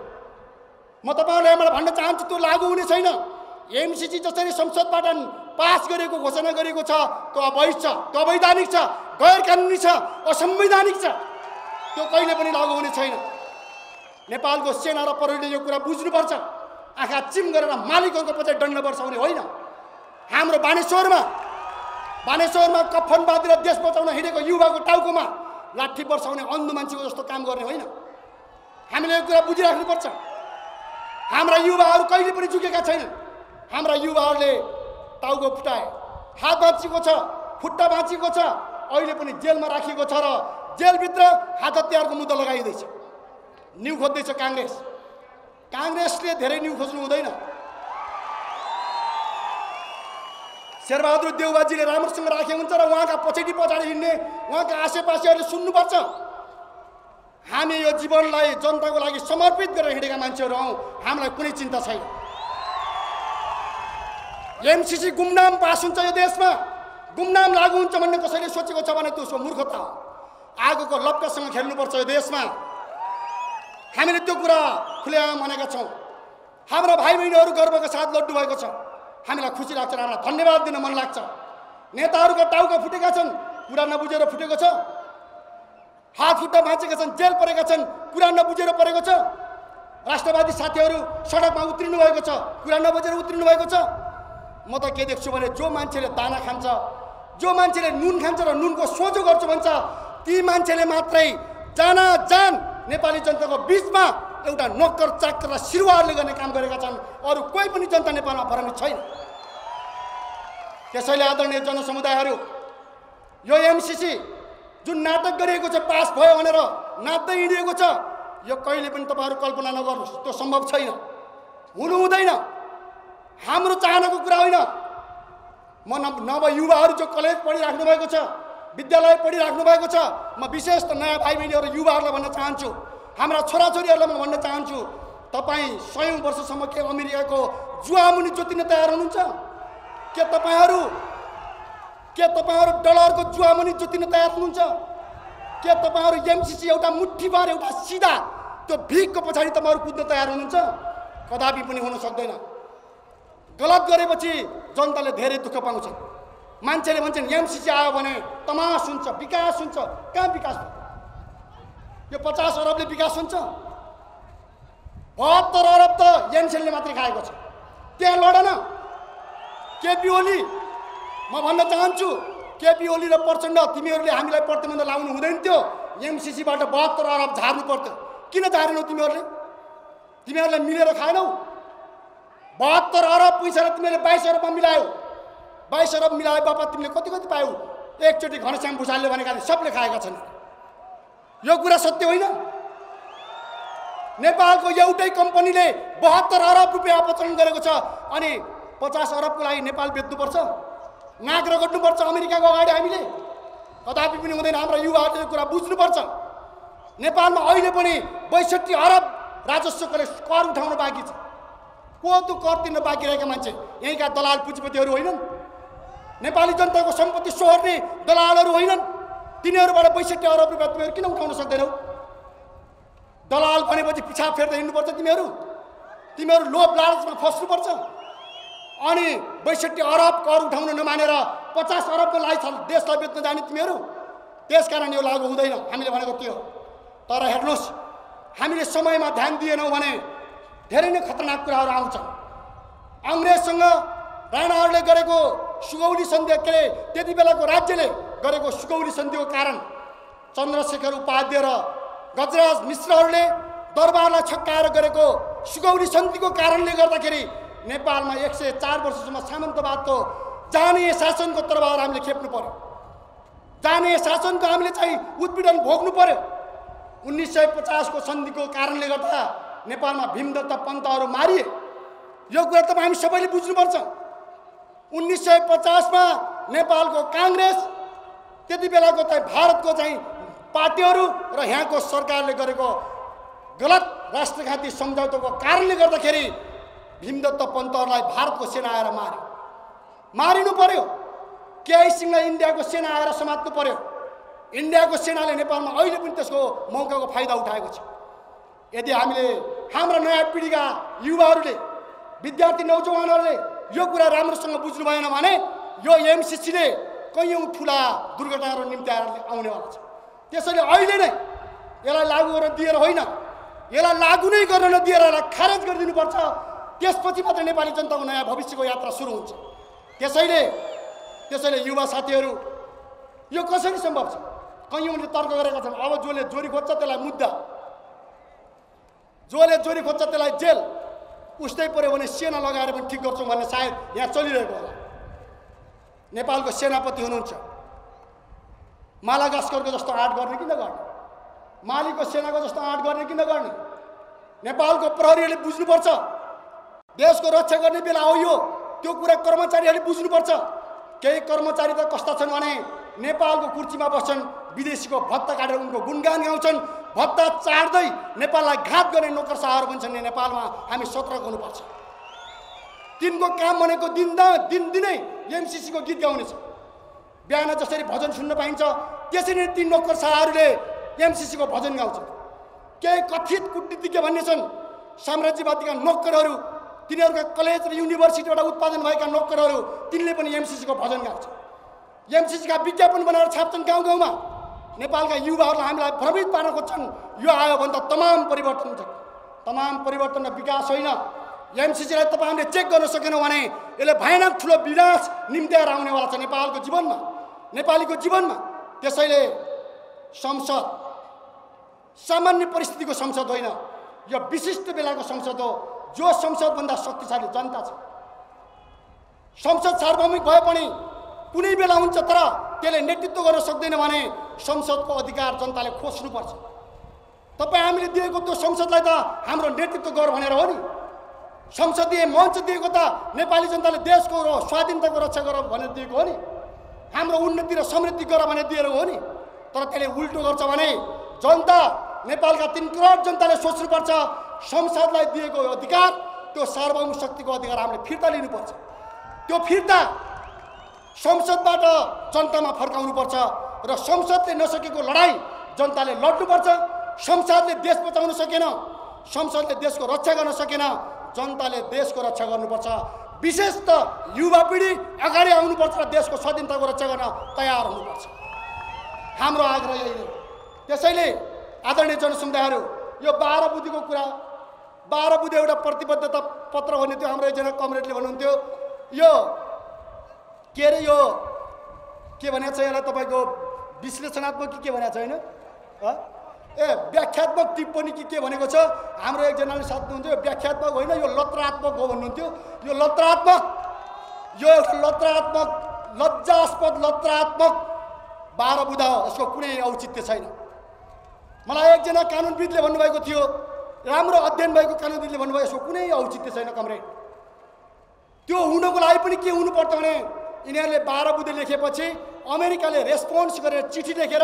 म तपाईँहरूलाई मलाई भन्न चाहन्छु त्यो लागू हुने छैन। एमसिसी जसरी संसदबाट पास गरेको घोषणा गरेको छ त्यो अवैध छ त्यो अवैधानिक छ गैर कानुनी छ असंवैधानिक छ। त्यो कहिले पनि लागू हुने छैन। नेपालको सेना र प्रहरीले यो कुरा बुझ्नुपर्छ। आँखा चिम गरेर मालिकहरूको पछि दण्ड बर्साउने होइन। हाम्रो बानेश्वरमा बानेश्वरमा कफन बाँधेर देश बचाउन हिँडेको युवाको टाउकोमा लाठी बर्साउने अन्धु मान्छेको जस्तो काम गर्ने होइन। हामीले यो कुरा बुझिराख्नुपर्छ। हाम्रा युवाहरू कहिले पनि झुकेका छैनन्। हाम्रा युवाहरूले टाउको फुटाए। हात बाँचिएको छ खुट्टा बाँचिएको छ अहिले पनि जेलमा राखिएको छ र जेलभित्र हात हतियारको मुद्दा लगाइँदैछ। न्यु खोज्दैछ काङ्ग्रेस। काङ्ग्रेसले धेरै न्यु खोज्नु हुँदैन। शेरबहादुर देउबाजीले राम्रोसँग राखेको हुन्छ र उहाँका पछाडि पछाडि हिँड्ने उहाँका आसेपासेहरूले सुन्नुपर्छ। हामी यो जीवनलाई जनताको लागि समर्पित गरेर हिँडेका मान्छेहरू हौँ। हामीलाई कुनै चिन्ता छैन। एमसिसी गुमनाम पास हुन्छ यो देशमा। गुमनाम लागु हुन्छ भन्ने कसैले सोचेको छ भने त्यो मूर्खता हो। आगोको लप्कासँग खेल्नुपर्छ यो देशमा। हामीले त्यो कुरा खुलेआम भनेका छौँ। हाम्रा भाइ बहिनीहरू गर्वका साथ लड्नु भएको छ। हामीलाई खुसी लाग्छ हामीलाई धन्यवाद दिन मन लाग्छ। नेताहरूका टाउका फुटेका छन् कुरा नबुझेर फुटेको छ। हात खुट्टा भाँचेका छन् जेल परेका छन् कुरा नबुझेर परेको छ। राष्ट्रवादी साथीहरू सडकमा उत्रिनु भएको छ कुरा नबुझेर उत्रिनु भएको छ। म त के देख्छु भने जो मान्छेले दाना खान्छ जो मान्छेले नुन खान्छ र नुनको सोझो गर्छु भन्छ ती मान्छेले मात्रै जाना जान। नेपाली जनताको बिचमा एउटा नोकर चाकर र सिरुवाहरूले गर्ने काम गरेका छन्। अरू कोही पनि जनता नेपालमा भराउने छैन। त्यसैले आदरणीय जनसमुदायहरू यो एमसिसी जुन नाटक गरिएको छ पास भयो भनेर नाच्दै हिँडिएको छ यो कहिले पनि तपाईँहरू कल्पना नगर्नुहोस्। त्यो सम्भव छैन। हुनु हुँदैन हाम्रो चाहनाको कुरा होइन। म नव युवाहरू जो कलेज पढिराख्नु भएको छ विद्यालय पढिराख्नु भएको छ। म विशेष त नयाँ भाइ बहिनीहरू युवाहरूलाई भन्न चाहन्छु। हाम्रा छोराछोरीहरूलाई म भन्न चाहन्छु तपाईँ सयौँ वर्षसम्म के अमेरिकाको जुवामुनि जोतिन तयार हुनुहुन्छ? के तपाईँहरू के तपाईँहरू डलरको जुवामुनि जोतिन तयार हुनुहुन्छ? के तपाईँहरू एमसिसी एउटा मुठीभर एउटा सिधा त्यो भिगको पछाडि तपाईँहरू कुद्न तयार हुनुहुन्छ? कदापि पनि हुन सक्दैन। गलत गरेपछि जनताले धेरै दुःख पाउँछ। मान्छेले भन्छन् एमसिसी आयो भने तमास हुन्छ विकास हुन्छ कहाँ विकास यो पचास अरबले विकास हुन्छ बहत्तर अरब त एनसेलले मात्रै खाएको छ त्यहाँ लड न केपी ओली म भन्न चाहन्छु केपी ओली र प्रचण्ड तिमीहरूले हामीलाई प्रतिबन्ध लाउनु हुँदैन थियो एमसिसीबाट बहत्तर अरब झार्नु पर्थ्यो किन झारेनौ तिमीहरूले तिमीहरूलाई मिलेर खाएनौ बहत्तर अरब पैसा र तिमीले बाइस अरबमा मिलायौ बाइस अरब मिलाए बापत तिमीले कति कति पायौ? एकचोटि घनश्याम भूषालले भनेका सबले खाएका छन्। यो कुरा सत्य होइन। नेपालको एउटै कम्पनीले बहत्तर अरब रुपियाँ अपचलन गरेको छ अनि पचास अरबको लागि नेपाल बेच्नुपर्छ। नाक रगड्नुपर्छ अमेरिकाको अगाडि हामीले। कदापि पनि हुँदैन हाम्रा युवाहरूले यो कुरा बुझ्नुपर्छ। नेपालमा अहिले पनि बैसठी अरब राजस्वले कर उठाउन बाँकी छ। को त्यो कर तिर्न बाँकी रहेका मान्छे? यहीँका दलाल पुँजीपतिहरू होइनन्। नेपाली जनताको सम्पत्ति सोहोर्ने दलालहरू होइनन्। तिनीहरूबाट बैसठी अरब रुपियाँ तिमीहरू किन उठाउन सक्दैनौ? दलाल भनेपछि पिछा फेर्दै हिँड्नुपर्छ तिमीहरू। तिमीहरू लोभ लालचमा फस्नुपर्छ। अनि बैसठी अरब कर उठाउन नमानेर पचास अरबको लागि देशलाई बेच्न जाने तिमीहरू। त्यसकारण यो लागु हुँदैन। हामीले भनेको त्यो तर हेर्नुहोस् हामीले समयमा ध्यान दिएनौँ भने धेरै नै खतरनाक कुराहरू आउँछन्। अङ्ग्रेजसँग राणाहरूले गरेको सुगौली सन्धि के अरे त्यति बेलाको राज्यले गरेको सुगौली सन्धिको कारण चन्द्रशेखर उपाध्याय र गजराज मिश्रहरूले दरबारलाई छक्काएर गरेको सुगौली सन्धिको कारणले गर्दाखेरि नेपालमा एक सय चार वर्षसम्म सामन्तवादको जाने शासनको तरबार हामीले खेप्नु पर्यो। जाने शासनको हामीले चाहिँ उत्पीडन भोग्नु पर्यो। उन्नाइस सय पचासको सन्धिको कारणले गर्दा नेपालमा भीमदत्त पन्तहरू मारिए। यो कुरा त हामी सबैले बुझ्नुपर्छ। उन्नाइस सय पचासमा नेपालको काङ्ग्रेस त्यति बेलाको चाहिँ भारतको चाहिँ पार्टीहरू र यहाँको सरकारले गरेको गलत राष्ट्रघाती सम्झौताको कारणले गर्दाखेरि भीमदत्त पन्तहरूलाई भारतको सेना आएर मार्यो। मारिनु पर्यो। केआई सिंहलाई इन्डियाको सेना आएर समात्नु पर्यो। इन्डियाको सेनाले नेपालमा अहिले पनि त्यसको मौकाको फाइदा उठाएको छ। यदि हामीले हाम्रा नयाँ पिँढीका युवाहरूले विद्यार्थी नौजवानहरूले यो कुरा राम्रोसँग बुझ्नु भएन भने यो एमसिसीले कैयौँ ठुला दुर्घटनाहरू निम्ति आउनेवाला छ। त्यसैले अहिले नै यसलाई लागू गरेर दिएर होइन यसलाई लागू नै गर्न नदिएर यसलाई खारेज गरिदिनुपर्छ। त्यसपछि मात्र नेपाली जनताको नयाँ भविष्यको यात्रा सुरु हुन्छ। त्यसैले त्यसैले युवा साथीहरू यो कसरी सम्भव छ? कैयौँले तर्क गरेका छन् अब जसले जोरी खोज्छ त्यसलाई मुद्दा। जसले जोरी खोज्छ त्यसलाई जेल। उस्तै पऱ्यो भने सेना लगाएर पनि ठिक गर्छौँ भन्ने सायद यहाँ चलिरहेको होला। नेपालको सेनापति हुनुहुन्छ। मालागास्करको जस्तो आँट गर्ने किन गर्ने? मालीको सेनाको जस्तो आँट गर्ने किन गर्ने? नेपालको प्रहरीहरूले बुझ्नुपर्छ। देशको रक्षा गर्ने बेला हो यो। त्यो कुरा कर्मचारीहरूले बुझ्नुपर्छ। केही कर्मचारी त कस्ता छन् भने नेपालको कुर्चीमा बस्छन् विदेशीको भत्ता काटेर उनको गुणगान गाउँछन् भत्ता चाड्दै नेपाललाई घात गर्ने नोकर साहहरू पनि छन् नेपालमा हामी सतर्क हुनुपर्छ। तिनको काम भनेको दिनदा दिन दिनै एमसिसीको गीत गाउने छ बिहान जसरी भजन सुन्न पाइन्छ त्यसरी नै ती नोकर साहहरूले एमसिसीको भजन गाउँछन् केही कथित कूटनीतिज्ञ भन्ने छन् साम्राज्यवादीका नोकरहरू तिनीहरूका कलेज र युनिभर्सिटीबाट उत्पादन भएका नोकरहरू तिनले पनि एमसिसीको भजन गाउँछ। एमसिसीका विज्ञापन बनाएर छाप्छन् गाउँ गाउँमा। नेपालका युवाहरूलाई हामीलाई भ्रमित पार्न खोज्छन् यो आयो भने त तमाम परिवर्तन छ तमाम परिवर्तन र विकास होइन। एमसिसीलाई तपाईँ हामीले चेक गर्न सकेनौँ भने यसले भयानक ठुलो विनाश निम्त्याएर आउनेवाला छ नेपालको जीवनमा। नेपालीको जीवनमा। त्यसैले संसद सामान्य परिस्थितिको संसद होइन। यो विशिष्ट बेलाको संसद हो। जो संसदभन्दा शक्तिशाली जनता छ। संसद सार्वभौमिक भए पनि कुनै बेला हुन्छ तर त्यसले नेतृत्व गर्न सक्दैन भने संसदको अधिकार जनताले खोज्नुपर्छ। तपाईँ हामीले दिएको त्यो संसदलाई त हाम्रो नेतृत्व गर भनेर हो नि। संसदीय मञ्च दिएको त नेपाली जनताले देशको र स्वाधीनताको रक्षा गर भनेर दिएको हो नि। हाम्रो उन्नति र समृद्धि गर भनेर दिएर हो नि। तर त्यसले उल्टो गर्छ भने जनता नेपालका तिन करोड जनताले सोच्नुपर्छ संसदलाई दिएको अधिकार त्यो सार्वभौमिक शक्तिको अधिकार हामीले फिर्ता लिनुपर्छ। त्यो फिर्ता संसदबाट जनतामा फर्काउनुपर्छ र संसदले नसकेको लडाइँ जनताले लड्नुपर्छ संसदले देश बचाउन सकेन संसदले देशको रक्षा गर्न सकेन जनताले देशको रक्षा गर्नुपर्छ। विशेष त युवा पिँढी अगाडि आउनुपर्छ र देशको स्वाधीनताको रक्षा गर्न तयार हुनुपर्छ। हाम्रो आग्रह यही हो। त्यसैले आदरणीय जनसमुदायहरू यो बाह्र बुद्धिको कुरा बाह्र बुद्धि एउटा प्रतिबद्धता पत्र भन्ने थियो हाम्रो एकजना कमरेडले भन्नुहुन्थ्यो यो के अरे यो के भनेको छ यसलाई तपाईँको विश्लेषणात्मक कि के भनेको छ होइन? ए व्याख्यात्मक टिप्पणी कि के भनेको छ? हाम्रो एकजनाले साथ हुनुहुन्थ्यो व्याख्यात्मक होइन यो लत्रात्मक हो भन्नुहुन्थ्यो। यो लत्रात्मक यो लत्रात्मक लज्जास्पद लत्रात्मक बाह्र बुधा हो यसको कुनै औचित्य छैन। मलाई एकजना कानुनविदले भन्नुभएको थियो राम्रो अध्ययन भएको कानुनविदले भन्नुभयो यसको कुनै औचित्य छैन कमरेड। त्यो हुनको लागि पनि के हुनुपर्छ भने यिनीहरूले बाह्र बुधे लेखेपछि अमेरिकाले रेस्पोन्स गरेर चिठी लेखेर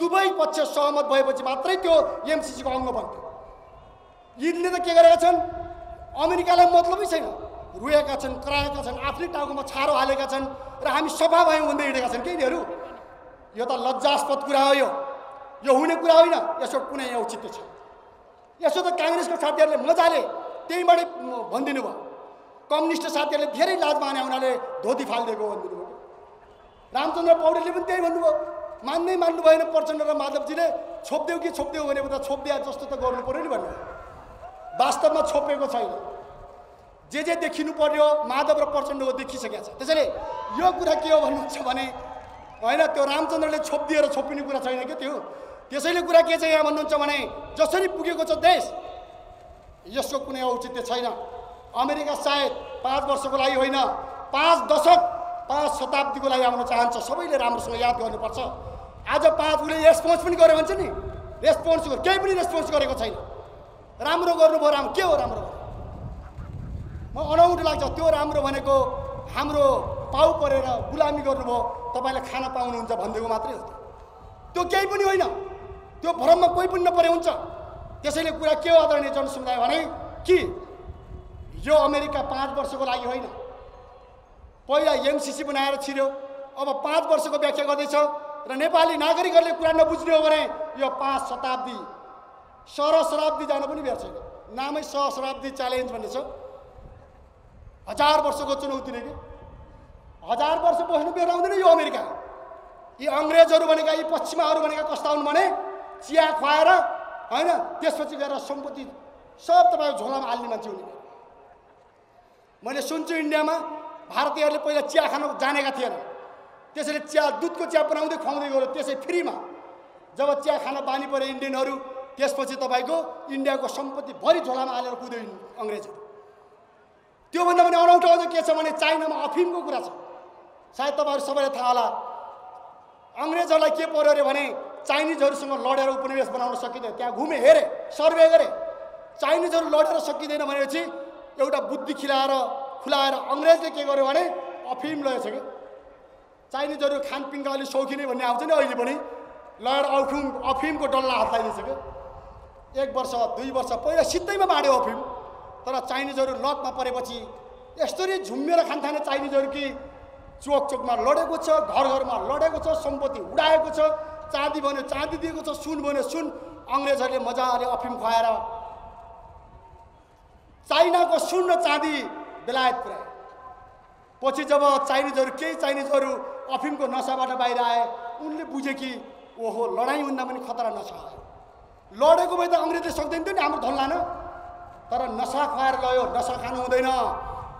दुवै पक्ष सहमत भएपछि मात्रै त्यो एमसिसीको अङ्ग बन्थ्यो यिनले त के गरेका छन्? अमेरिकालाई मतलबै छैन। रोएका छन् कराएका छन् आफ्नै टाउकोमा छारो हालेका छन् र हामी सफा भयौँ भन्दै हिँडेका छन् कि यिनीहरू? यो त लज्जास्पद कुरा हो यो। यो हुने कुरा होइन। यसो कुनै औचित्य छ यसो त काङ्ग्रेसको साथीहरूले मजाले त्यहीँबाटै भनिदिनु भयो कम्युनिस्ट साथीहरूले धेरै लाज माने हुनाले धोती फालिदिएको भनिदिनु भयो रामचन्द्र पौडेलले पनि त्यही भन्नुभयो। मान्दै मान्नु भएन प्रचण्ड र माधवजीले छोपिदेऊ कि छोपिदेऊ भने त छोपिदिए जस्तो त गर्नु पऱ्यो नि भन्नु वास्तवमा छोपेको छैन। जे जे देखिनु पर्यो माधव र प्रचण्डको देखिसकेको छ। त्यसैले यो कुरा के हो भन्नुहुन्छ भने होइन त्यो रामचन्द्रले छोपिदिएर छोपिने कुरा छैन क्या त्यो। त्यसैले कुरा के छ यहाँ भन्नुहुन्छ भने जसरी पुगेको छ देश यसको कुनै औचित्य छैन। अमेरिका सायद पाँच वर्षको लागि होइन पाँच दशक पाँच शताब्दीको लागि आउन चाहन्छ। सबैले राम्रोसँग याद गर्नुपर्छ। आज पाँच उसले रेस्पोन्स पनि गर्यो भन्छ नि। रेस्पोन्स केही पनि रेस्पोन्स गरेको छैन। राम्रो गर्नुभयो राम्रो के हो राम्रो म अनौठो लाग्छ त्यो राम्रो भनेको हाम्रो पाउ परेर गुलामी गर्नुभयो तपाईँले खाना पाउनुहुन्छ भनिदिएको मात्रै हो त्यो केही पनि होइन। त्यो भ्रममा कोही पनि नपरे हुन्छ। त्यसैले कुरा के हो आदरणीय जनसमुदाय भने कि यो अमेरिका पाँच वर्षको लागि होइन। पहिला एमसिसी बनाएर छिर्यो अब पाँच वर्षको व्याख्या गर्दैछ र नेपाली नागरिकहरूले कुरा नबुझ्ने हो भने यो पाँच शताब्दी सहस्राब्दी जान पनि बेर छैन नामै सहस्राब्दी च्यालेन्ज भन्ने छ हजार वर्षको चुनौती नै कि? हजार वर्ष बस्नु बेर आउँदैन यो अमेरिका। यी अङ्ग्रेजहरू भनेका यी पश्चिमाहरू भनेका कस्ता हुन् भने चिया खुवाएर होइन त्यसपछि गएर सम्पत्ति सब तपाईँको झोलामा हाल्ने मान्छे हुने। मैले सुन्छु इन्डियामा भारतीयहरूले पहिला चिया खान जानेका थिएन। त्यसैले चिया दुधको चिया बनाउँदै खुवाउँदै गयो त्यसै फ्रीमा। जब चिया खान बानी परे इन्डियनहरू त्यसपछि तपाईँको इन्डियाको सम्पत्ति भरि झोलामा हालेर कुद्यो अङ्ग्रेजहरू। त्योभन्दा पनि अनौठो अझ के छ भने चाइनामा अफिमको कुरा छ। सायद तपाईँहरू सबैलाई थाहा होला। अङ्ग्रेजहरूलाई के पऱ्यो अरे भने चाइनिजहरूसँग लडेर उपनिवेश बनाउन सकिँदैन। त्यहाँ घुमे हेरे सर्वे गरे। चाइनिजहरू लडेर सकिँदैन भनेपछि एउटा बुद्धि खिलाएर खुलाएर अङ्ग्रेजले के गर्यो भने अफिम लगेछ कि चाइनिजहरू खानपिनका अलिक सौखिनै भन्ने आउँछ नि अहिले पनि। लगेर अफिम अफिमको डल्ला हात लगाइदिएछ क्या एक वर्ष दुई वर्ष पहिला सिधैमा बाँड्यो अफिम तर चाइनिजहरू लतमा परेपछि यस्तरी झुम्मेर खानथाने चाइनिजहरू कि चोक चोकमा लडेको छ घर घरमा लडेको छ सम्पत्ति उडाएको छ चाँदी भन्यो चाँदी दिएको छ सुन भन्यो सुन। अङ्ग्रेजहरूले मजाले अफिम खुवाएर चाइनाको सुन र चाँदी बेलायत पुऱ्याए। पछि जब चाइनिजहरू केही चाइनिजहरू अफिमको नसाबाट बाहिर आए उनले बुझे कि ओहो लडाइँभन्दा पनि खतरा नसा। लडेको भए त अङ्ग्रेजले सक्दैन थियो नि हाम्रो धन लान। तर नसा खुवाएर गयो नसा खानु हुँदैन।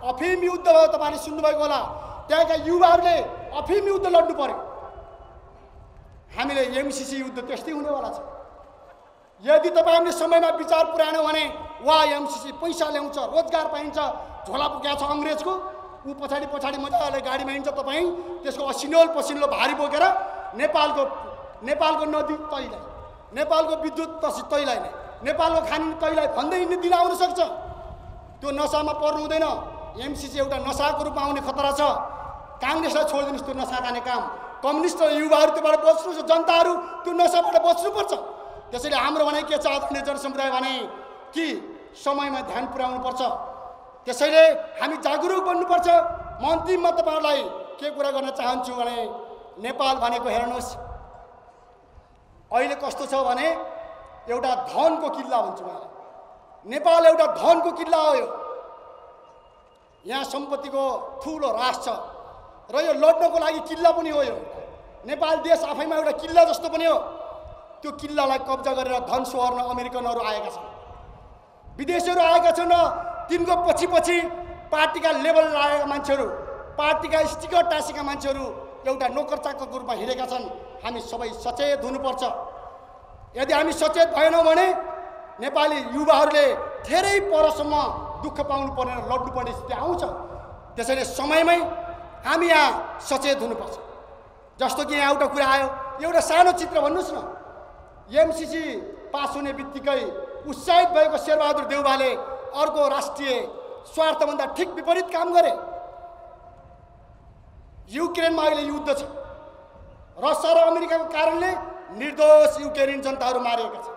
अफिम युद्ध भयो तपाईँले सुन्नुभएको होला। त्यहाँका युवाहरूले अफिम युद्ध लड्नु पर्यो। हामीले एमसिसी युद्ध त्यस्तै हुनेवाला छ। यदि तपाईँहरूले समयमा विचार पुर्याएन भने वा एमसिसी पैसा ल्याउँछ रोजगार पाइन्छ झोला पुग्या छ अङ्ग्रेजको। ऊ पछाडि पछाडि मजाले गाडीमा हिँड्छ तपाईँ। त्यसको असिनोल पसिनोल भारी बोकेर नेपालको नेपालको नदी तैलाई नेपालको विद्युत तैलाई नै नेपालको खाने तैलाई भन्दै हिँड्ने दिन आउन सक्छ। त्यो नसामा पर्नु हुँदैन। एमसिसी एउटा नसाको रूपमा आउने खतरा छ। काङ्ग्रेसलाई छोडिदिनुहोस् त्यो नसा खाने काम। कम्युनिस्ट युवाहरू त्योबाट बच्नु जनताहरू त्यो नसाबाट बच्नुपर्छ त्यसैले हाम्रो भनाइ के छ आदरणीय जनसमुदाय भने कि समयमा ध्यान पुर्याउनुपर्छ। त्यसैले हामी जागरुक बन्नुपर्छ। म अन्तिममा तपाईँहरूलाई के कुरा गर्न चाहन्छु भने नेपाल भनेको हेर्नुहोस्। अहिले कस्तो छ भने एउटा धनको किल्ला भन्छु मलाई नेपाल एउटा धनको किल्ला हो यो। यहाँ सम्पत्तिको ठुलो रास छ। र यो लड्नको लागि किल्ला पनि हो यो। नेपाल देश आफैमा एउटा किल्ला जस्तो पनि हो। त्यो किल्लालाई कब्जा गरेर धन सोहर्न अमेरिकनहरू आएका छन्। विदेशीहरू आएका छन् र तिनको पछि पछि पार्टीका लेभल लागेका मान्छेहरू पार्टीका स्टिकर टाँसेका मान्छेहरू एउटा नोकर चाकरको रूपमा हिँडेका छन्। हामी सबै सचेत हुनुपर्छ। यदि हामी सचेत भएनौँ भने नेपाली युवाहरूले धेरै परसम्म दुःख पाउनु पर्ने र लड्नु पर्ने स्थिति आउँछ। त्यसैले समयमै हामी यहाँ सचेत हुनुपर्छ। जस्तो कि यहाँ एउटा कुरा आयो एउटा सानो चित्र भन्नुहोस् न। एमसिसी पास हुने बित्तिकै उत्साहित भएको शेरबहादुर देउवाले अर्को राष्ट्रिय स्वार्थभन्दा ठिक विपरीत काम गरे। युक्रेनमा अहिले युद्ध छ। रसिया र अमेरिकाको कारणले निर्दोष युक्रेनी जनताहरू मारिएका छन्।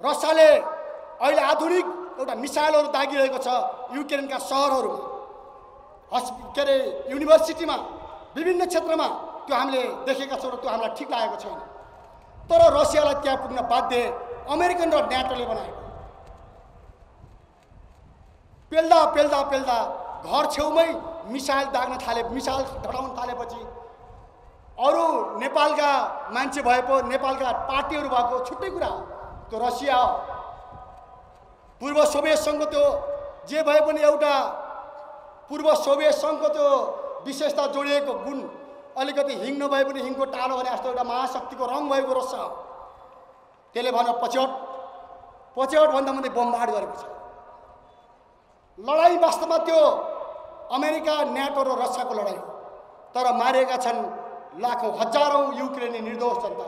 रसियाले अहिले आधुनिक एउटा मिसाइलहरू दागिरहेको छ युक्रेनका सहरहरूमा। हस् के अरे युनिभर्सिटीमा विभिन्न क्षेत्रमा त्यो हामीले देखेका छौँ र त्यो हामीलाई ठिक लागेको छैन। तर रसियालाई त्यहाँ पुग्न बाध्य अमेरिकन र न्याटोले बनाएको। पेल्दा पेल्दा पेल्दा घर छेउमै मिसाइल दाग्न थाले मिसाइल ढडाउन थालेपछि अरू नेपालका मान्छे भए पो नेपालका पार्टीहरू भएको छुट्टै कुरा त्यो रसिया पूर्व सोभियत सङ्घको त्यो जे भए पनि एउटा पूर्व सोभियत सङ्घको त्यो विशेषता जोडिएको गुण अलिकति हिङ नभए पनि हिङको टाढो भने जस्तो एउटा महाशक्तिको रङ भएको रस छ त्यसले भन पछ्यौट पछ्यौटभन्दा मात्रै बमबाड गरेको छ। लडाइँ वास्तवमा त्यो अमेरिका न्याटो र रसियाको लडाइँ हो। तर मारिएका छन् लाखौँ हजारौँ युक्रेनी निर्दोष जनता।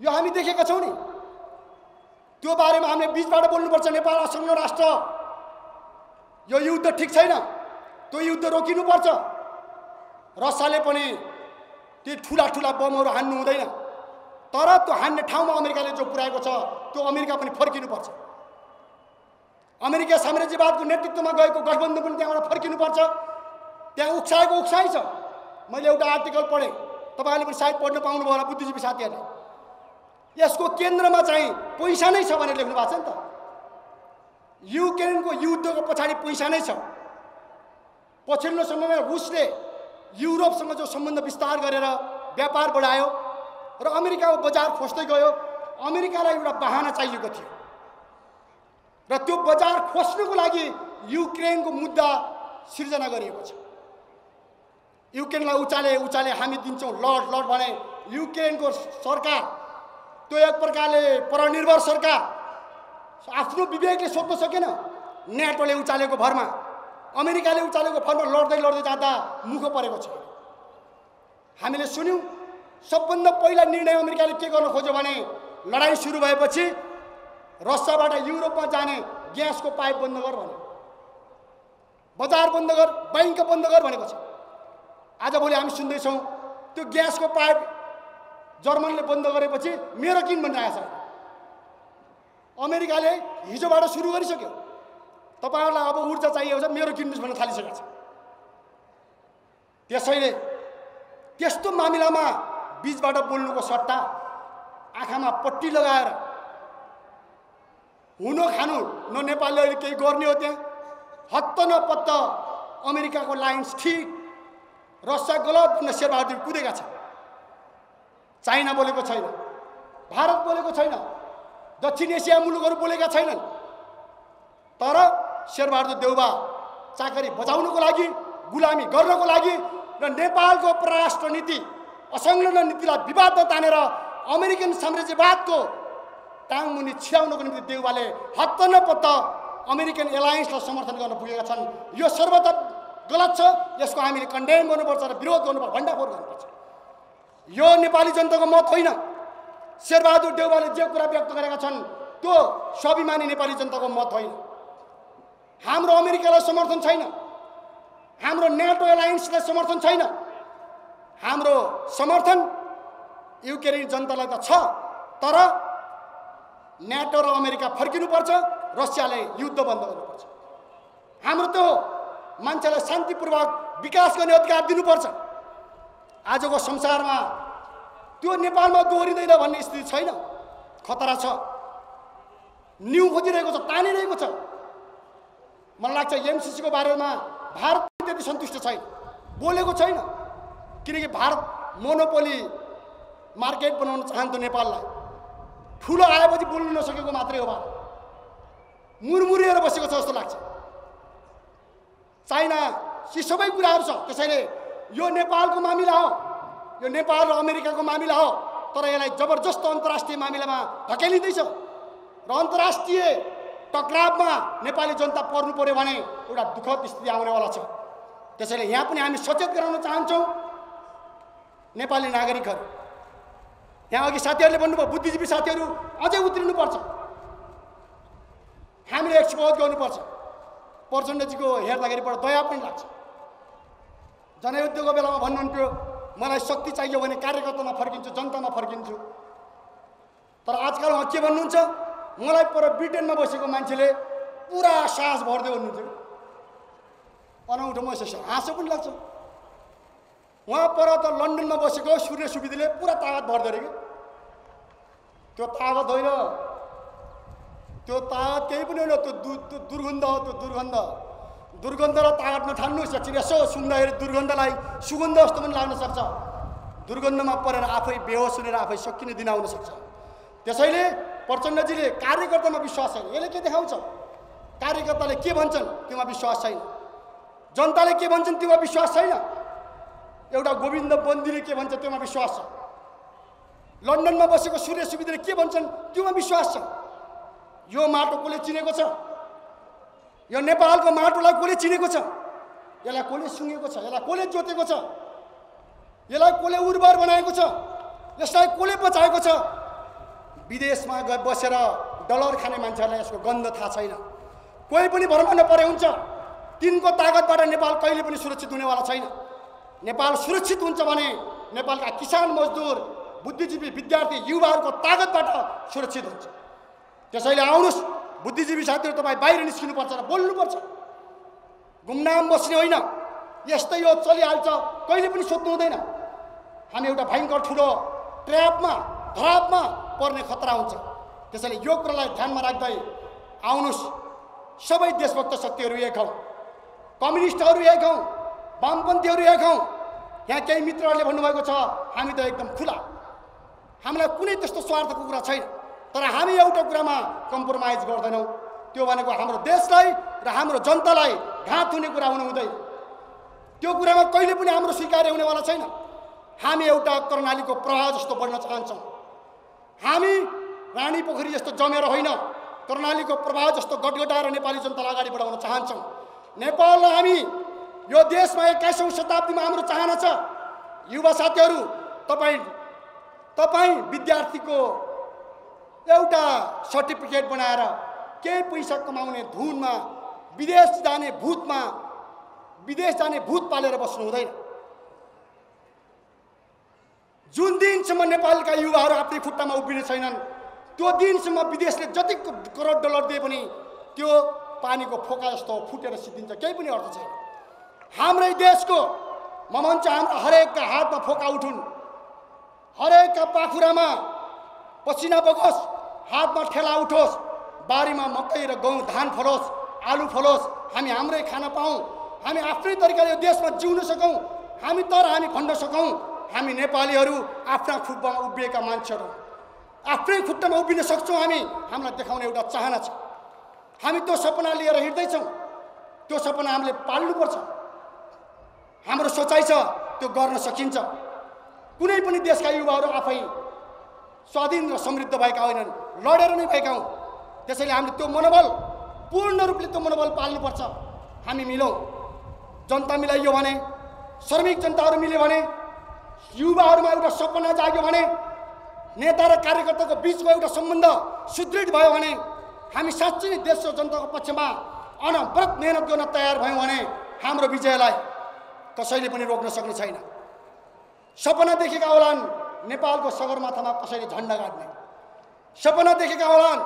यो हामी देखेका छौँ नि। त्यो बारेमा हामीले बिचबाट बोल्नुपर्छ नेपाल असङ्ग राष्ट्र। यो युद्ध ठिक छैन। त्यो युद्ध रोकिनुपर्छ। रसियाले पनि ती ठुला ठुला बमहरू हान्नु हुँदैन। तर त्यो हान्ने ठाउँमा अमेरिकाले जो पुऱ्याएको छ त्यो अमेरिका पनि फर्किनुपर्छ। अमेरिका साम्राज्यवादको नेतृत्वमा गएको गठबन्धन पनि त्यहाँबाट फर्किनुपर्छ। त्यहाँ उक्साएको उक्साइ छ। मैले एउटा आर्टिकल पढेँ। तपाईँहरूले पनि सायद पढ्न पाउनुभयो होला बुद्धिजीवी साथीहरूले। यसको केन्द्रमा चाहिँ पैसा नै छ भनेर लेख्नु भएको छ नि त। युक्रेनको युद्धको पछाडि पैसा नै छ। पछिल्लो समयमा रुसले युरोपसँग जो सम्बन्ध विस्तार गरेर व्यापार बढायो र अमेरिकाको बजार खोज्दै गयो अमेरिकालाई एउटा बाहना चाहिएको थियो। र त्यो बजार खोज्नुको लागि युक्रेनको मुद्दा सिर्जना गरिएको छ। युक्रेनलाई उचाले उचाले हामी दिन्छौँ लड लड भने युक्रेनको सरकार त्यो एक प्रकारले परनिर्भर सरकार। आफ्नो विवेकले सोध्न सकेन नेटोले उचालेको भरमा अमेरिकाले उचालेको भरमा लड्दै लड्दै जाँदा मुख परेको छ। हामीले सुन्यौँ सबभन्दा पहिला निर्णय अमेरिकाले के गर्न खोज्यो भने लडाइँ सुरु भएपछि रसियाबाट युरोपमा जाने ग्यासको पाइप बन्द गर भन्यो। बजार बन्द गर बैङ्क बन्द गर भनेको छ। आजभोलि हामी सुन्दैछौँ त्यो ग्यासको पाइप जर्मनले बन्द गरेपछि मेरो किन भनिरहेको छ अमेरिकाले हिजोबाट सुरु गरिसक्यो। तपाईँहरूलाई अब ऊर्जा चाहिएको छ मेरो किन्नुहोस् भन्न थालिसकेको छ। त्यसैले त्यस्तो मामिलामा बिचबाट बोल्नुको सट्टा आँखामा पट्टी लगाएर हुनु खानु न नेपालले अहिले केही गर्ने हो त्यहाँ। हत्त नपत्त अमेरिकाको लाइन्स ठिक रसिया गलत भनेर शेरबहादुर कुदेका छन्? चाइना बोलेको छैन भारत बोलेको छैन दक्षिण एसिया मुलुकहरू बोलेका छैनन्? तर शेरबहादुर देउबा चाकरी बचाउनको लागि गुलामी गर्नको लागि र नेपालको परराष्ट्र नीति असंलग्न नीतिलाई विवादमा तानेर अमेरिकन साम्राज्यवादको टाङमुनि छिराउनको निम्ति देउबाले हत्त नपत्त अमेरिकन एलायन्सलाई समर्थन गर्न पुगेका छन्। यो सर्वत गलत छ यसको हामीले कन्डेम गर्नुपर्छ र विरोध गर्नुपर्छ भण्डाफोर गर्नुपर्छ। यो नेपाली जनताको मत होइन। शेरबहादुर देउबाले जे कुरा व्यक्त गरेका छन् त्यो स्वाभिमानी नेपाली जनताको मत होइन। हाम्रो अमेरिकालाई समर्थन छैन। हाम्रो नेटो एलायन्सलाई समर्थन छैन। हाम्रो समर्थन युक्रेनी जनतालाई त छ तर नेटो र अमेरिका फर्किनुपर्छ रसियाले युद्ध बन्द गर्नुपर्छ। हाम्रो त्यो मान्छेलाई शान्तिपूर्वक विकास गर्ने अधिकार दिनुपर्छ। आजको संसारमा त्यो नेपालमा दोहोरिँदैन भन्ने स्थिति छैन। खतरा छ। न्यु खोजिरहेको छ तानिरहेको छ। मलाई लाग्छ एमसिसीको बारेमा भारत त्यति सन्तुष्ट छैन। बोलेको छैन। किनकि भारत मोनोपोली मार्केट बनाउन चाहन्थ्यो नेपाललाई। ठुलो आएपछि बोल्नु नसकेको मात्रै हो भारत। मुरमुरिएर बसेको छ जस्तो लाग्छ। चाइना यी सबै कुराहरू छ। त्यसैले यो नेपालको मामिला हो। यो नेपाल र अमेरिकाको मामिला हो। तर यसलाई जबरजस्त अन्तर्राष्ट्रिय मामिलामा धकेलिँदैछ। र अन्तर्राष्ट्रिय टक्रावमा नेपाली जनता पर्नु पऱ्यो भने एउटा दुःखद स्थिति आउनेवाला छ। त्यसैले यहाँ पनि हामी सचेत गराउन चाहन्छौँ। नेपाली नागरिकहरू यहाँ अघि साथीहरूले भन्नुभयो बुद्धिजीवी साथीहरू अझै उत्रिनुपर्छ। हामीले एक्सपोज गर्नुपर्छ। प्रचण्डजीको हेर्दाखेरिबाट दया पनि लाग्छ। जनयुद्धको बेलामा भन्नुहुन्थ्यो मलाई शक्ति चाहियो भने कार्यकर्तामा फर्किन्छु जनतामा फर्किन्छु। तर आजकल के भन्नुहुन्छ? मलाई पर ब्रिटेनमा बसेको मान्छेले पुरा साहस भर्दै भन्नुहुन्थ्यो अनौठो म यसो हाँसो पनि लाग्छ। उहाँ पर त लन्डनमा बसेको सूर्य सुविधिले पुरा तागत भर्दो अरे कि त्यो तागत होइन। त्यो तागत केही पनि होइन। त्यो दु त्यो दुर्गन्ध हो त्यो दुर्गन्ध। दुर्गन्ध र तागत नठान्नुहोस् एकछिन यसो सुन्दाखेरि दुर्गन्धलाई सुगन्ध जस्तो पनि लाग्न सक्छ। दुर्गन्धमा परेर आफै बेहोस हुनेर आफै सकिने दिन आउन सक्छ। त्यसैले प्रचण्डजीले कार्यकर्तामा विश्वास छैन। यसले के देखाउँछ? कार्यकर्ताले के भन्छन् त्योमा विश्वास छैन। जनताले के भन्छन् त्योमा विश्वास छैन। एउटा गोविन्द बन्दीले के भन्छ त्योमा विश्वास छ। लन्डनमा बसेको सूर्य सुविधाले के भन्छन् त्योमा विश्वास छ। यो माटो कसले चिनेको छ? यो नेपालको माटोलाई कसले चिनेको छ? यसलाई कसले सुँगेको छ? यसलाई कसले जोतेको छ? यसलाई कसले उर्वर बनाएको छ? यसलाई कसले बचाएको छ? विदेशमा गए बसेर डलर खाने मान्छेहरूलाई यसको गन्ध थाहा छैन। कोही पनि भरमा नपरे हुन्छ। तिनको तागतबाट नेपाल कहिले पनि सुरक्षित हुनेवाला छैन। नेपाल सुरक्षित हुन्छ भने नेपालका किसान मजदुर बुद्धिजीवी विद्यार्थी युवाहरूको तागतबाट सुरक्षित हुन्छ। त्यसैले आउनुहोस्। बुद्धिजीवी साथीहरू तपाईँ बाहिर निस्किनुपर्छ र बोल्नुपर्छ। गुमनाम बस्ने होइन। यस्तै यो चलिहाल्छ। कहिले पनि सोध्नु हुँदैन। हामी एउटा भयङ्कर ठुलो ट्र्यापमा धरापमा पर्ने खतरा हुन्छ। त्यसैले यो कुरालाई ध्यानमा राख्दै आउनुहोस्। सबै देशभक्त शक्तिहरू एक हौँ। कम्युनिस्टहरू एक हौँ। वामपन्थीहरू एक हौँ। यहाँ केही मित्रहरूले भन्नुभएको छ हामी त एकदम खुला। हामीलाई कुनै त्यस्तो स्वार्थको कुरा छैन। तर हामी एउटा कुरामा कम्प्रोमाइज गर्दैनौँ। त्यो भनेको हाम्रो देशलाई र हाम्रो जनतालाई घात हुने कुरा हुनु हुँदैन त्यो कुरामा कहिले पनि हाम्रो स्वीकार्य हुनेवाला छैन। हामी एउटा कर्णालीको प्रभाव जस्तो बढ्न चाहन्छौँ। हामी रानी पोखरी जस्तो जमेर होइन कर्णालीको प्रभाव जस्तो गटगटाएर नेपाली जनतालाई अगाडि बढाउन चाहन्छौँ। नेपाललाई हामी यो देशमा एक्काइसौँ शताब्दीमा हाम्रो चाहना छ। युवा साथीहरू तपाईँ तपाईँ विद्यार्थीको एउटा सर्टिफिकेट बनाएर केही पैसा कमाउने धुनमा विदेश जाने भूतमा विदेश जाने भूत पालेर बस्नु हुँदैन जुन दिनसम्म नेपालका युवाहरू आफ्नै खुट्टामा उभिने छैनन् त्यो दिनसम्म विदेशले जति करोड डलर दिए पनि त्यो पानीको फोका जस्तो फुटेर सिद्धिन्छ केही पनि अर्थ छैन। हाम्रै देशको म भन्छु हाम्रो हरेकका हातमा फोका उठुन्। हरेकका पाखुरामा पसिना बगोस् हातमा ठेला उठोस् बारीमा मकै र गहुँ धान फलोस् आलु फलोस् हामी हाम्रै खान पाऊँ हामी आफ्नै तरिकाले यो देशमा जिउन सकौँ हामी तर हामी भन्न सकौँ। हामी नेपालीहरू आफ्ना खुट्टामा उभिएका मान्छेहरू। आफ्नै खुट्टामा उभिन सक्छौँ हामी। हामीलाई देखाउने एउटा चाहना छ। हामी त्यो सपना लिएर हिँड्दैछौँ। त्यो सपना हामीले पाल्नुपर्छ। हाम्रो सोचाइ छ त्यो गर्न सकिन्छ। कुनै पनि देशका युवाहरू आफै स्वाधीन र समृद्ध भएका होइनन् लडेर नै भएका हुन्। त्यसैले हामीले त्यो मनोबल पूर्ण रूपले त्यो मनोबल पाल्नुपर्छ। हामी मिलौँ। जनता मिलाइयो भने श्रमिक जनताहरू मिल्यो भने युवाहरूमा एउटा सपना जाग्यो भने नेता र कार्यकर्ताको बिचको एउटा सम्बन्ध सुदृढ भयो भने हामी साँच्चै नै देश र जनताको पक्षमा अनवरत मेहनत गर्न तयार भयौँ भने हाम्रो विजयलाई कसैले पनि रोक्न सक्ने छैन। सपना देखेका होलान् नेपालको सगरमाथामा कसैले झन्डा गाड्ने। सपना देखेका होलान्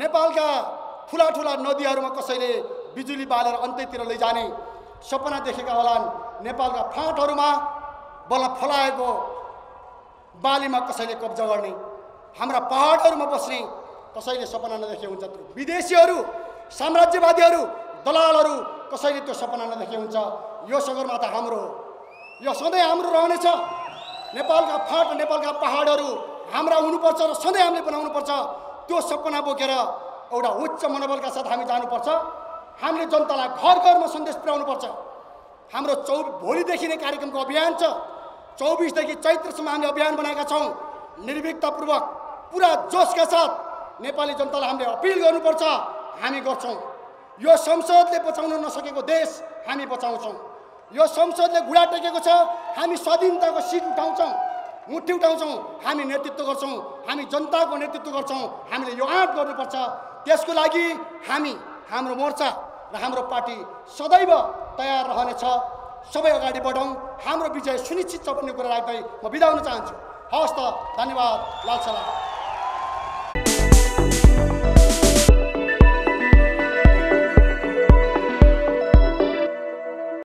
नेपालका ठुला ठुला नदीहरूमा कसैले बिजुली बालेर अन्त्यतिर लैजाने। सपना देखेका होलान् नेपालका फाँटहरूमा बल्ल फलाएको बालीमा कसैले कब्जा गर्ने? हाम्रा पहाडहरूमा बस्ने कसैले सपना नदेखे हुन्छ? विदेशीहरू साम्राज्यवादीहरू दलालहरू कसैले त्यो सपना नदेखे हुन्छ? यो सगरमाथा हाम्रो हो। यो सधैँ हाम्रो रहनेछ। नेपालका फाँट नेपालका पहाडहरू हाम्रा हुनुपर्छ र सधैँ हामीले बनाउनुपर्छ। त्यो सपना बोकेर एउटा उच्च मनोबलका साथ हामी जानुपर्छ। हामीले जनतालाई घर घरमा सन्देश पुर्याउनुपर्छ। हाम्रो चौ भोलिदेखि नै कार्यक्रमको अभियान छ। चौबिसदेखि चैत्रसम्म हामीले अभियान बनाएका छौँ। निर्भीकतापूर्वक पुरा जोसका साथ नेपाली जनतालाई हामीले अपिल गर्नुपर्छ। हामी गर्छौँ। यो संसदले बचाउन नसकेको देश हामी बचाउँछौँ। यो संसदले घुँडा टेकेको छ हामी स्वाधीनताको सिट उठाउँछौँ। मुठी उठाउँछौँ। हामी नेतृत्व गर्छौँ। हामी जनताको नेतृत्व गर्छौँ। हामीले यो आँट गर्नुपर्छ। त्यसको लागि हामी हाम्रो मोर्चा र हाम्रो पार्टी सदैव तयार रहनेछ। सबै अगाडि बढौँ। हाम्रो विजय सुनिश्चित छ भन्ने कुरा राख्दै म बिदा हुन चाहन्छु। हवस् त धन्यवाद लाल सलाम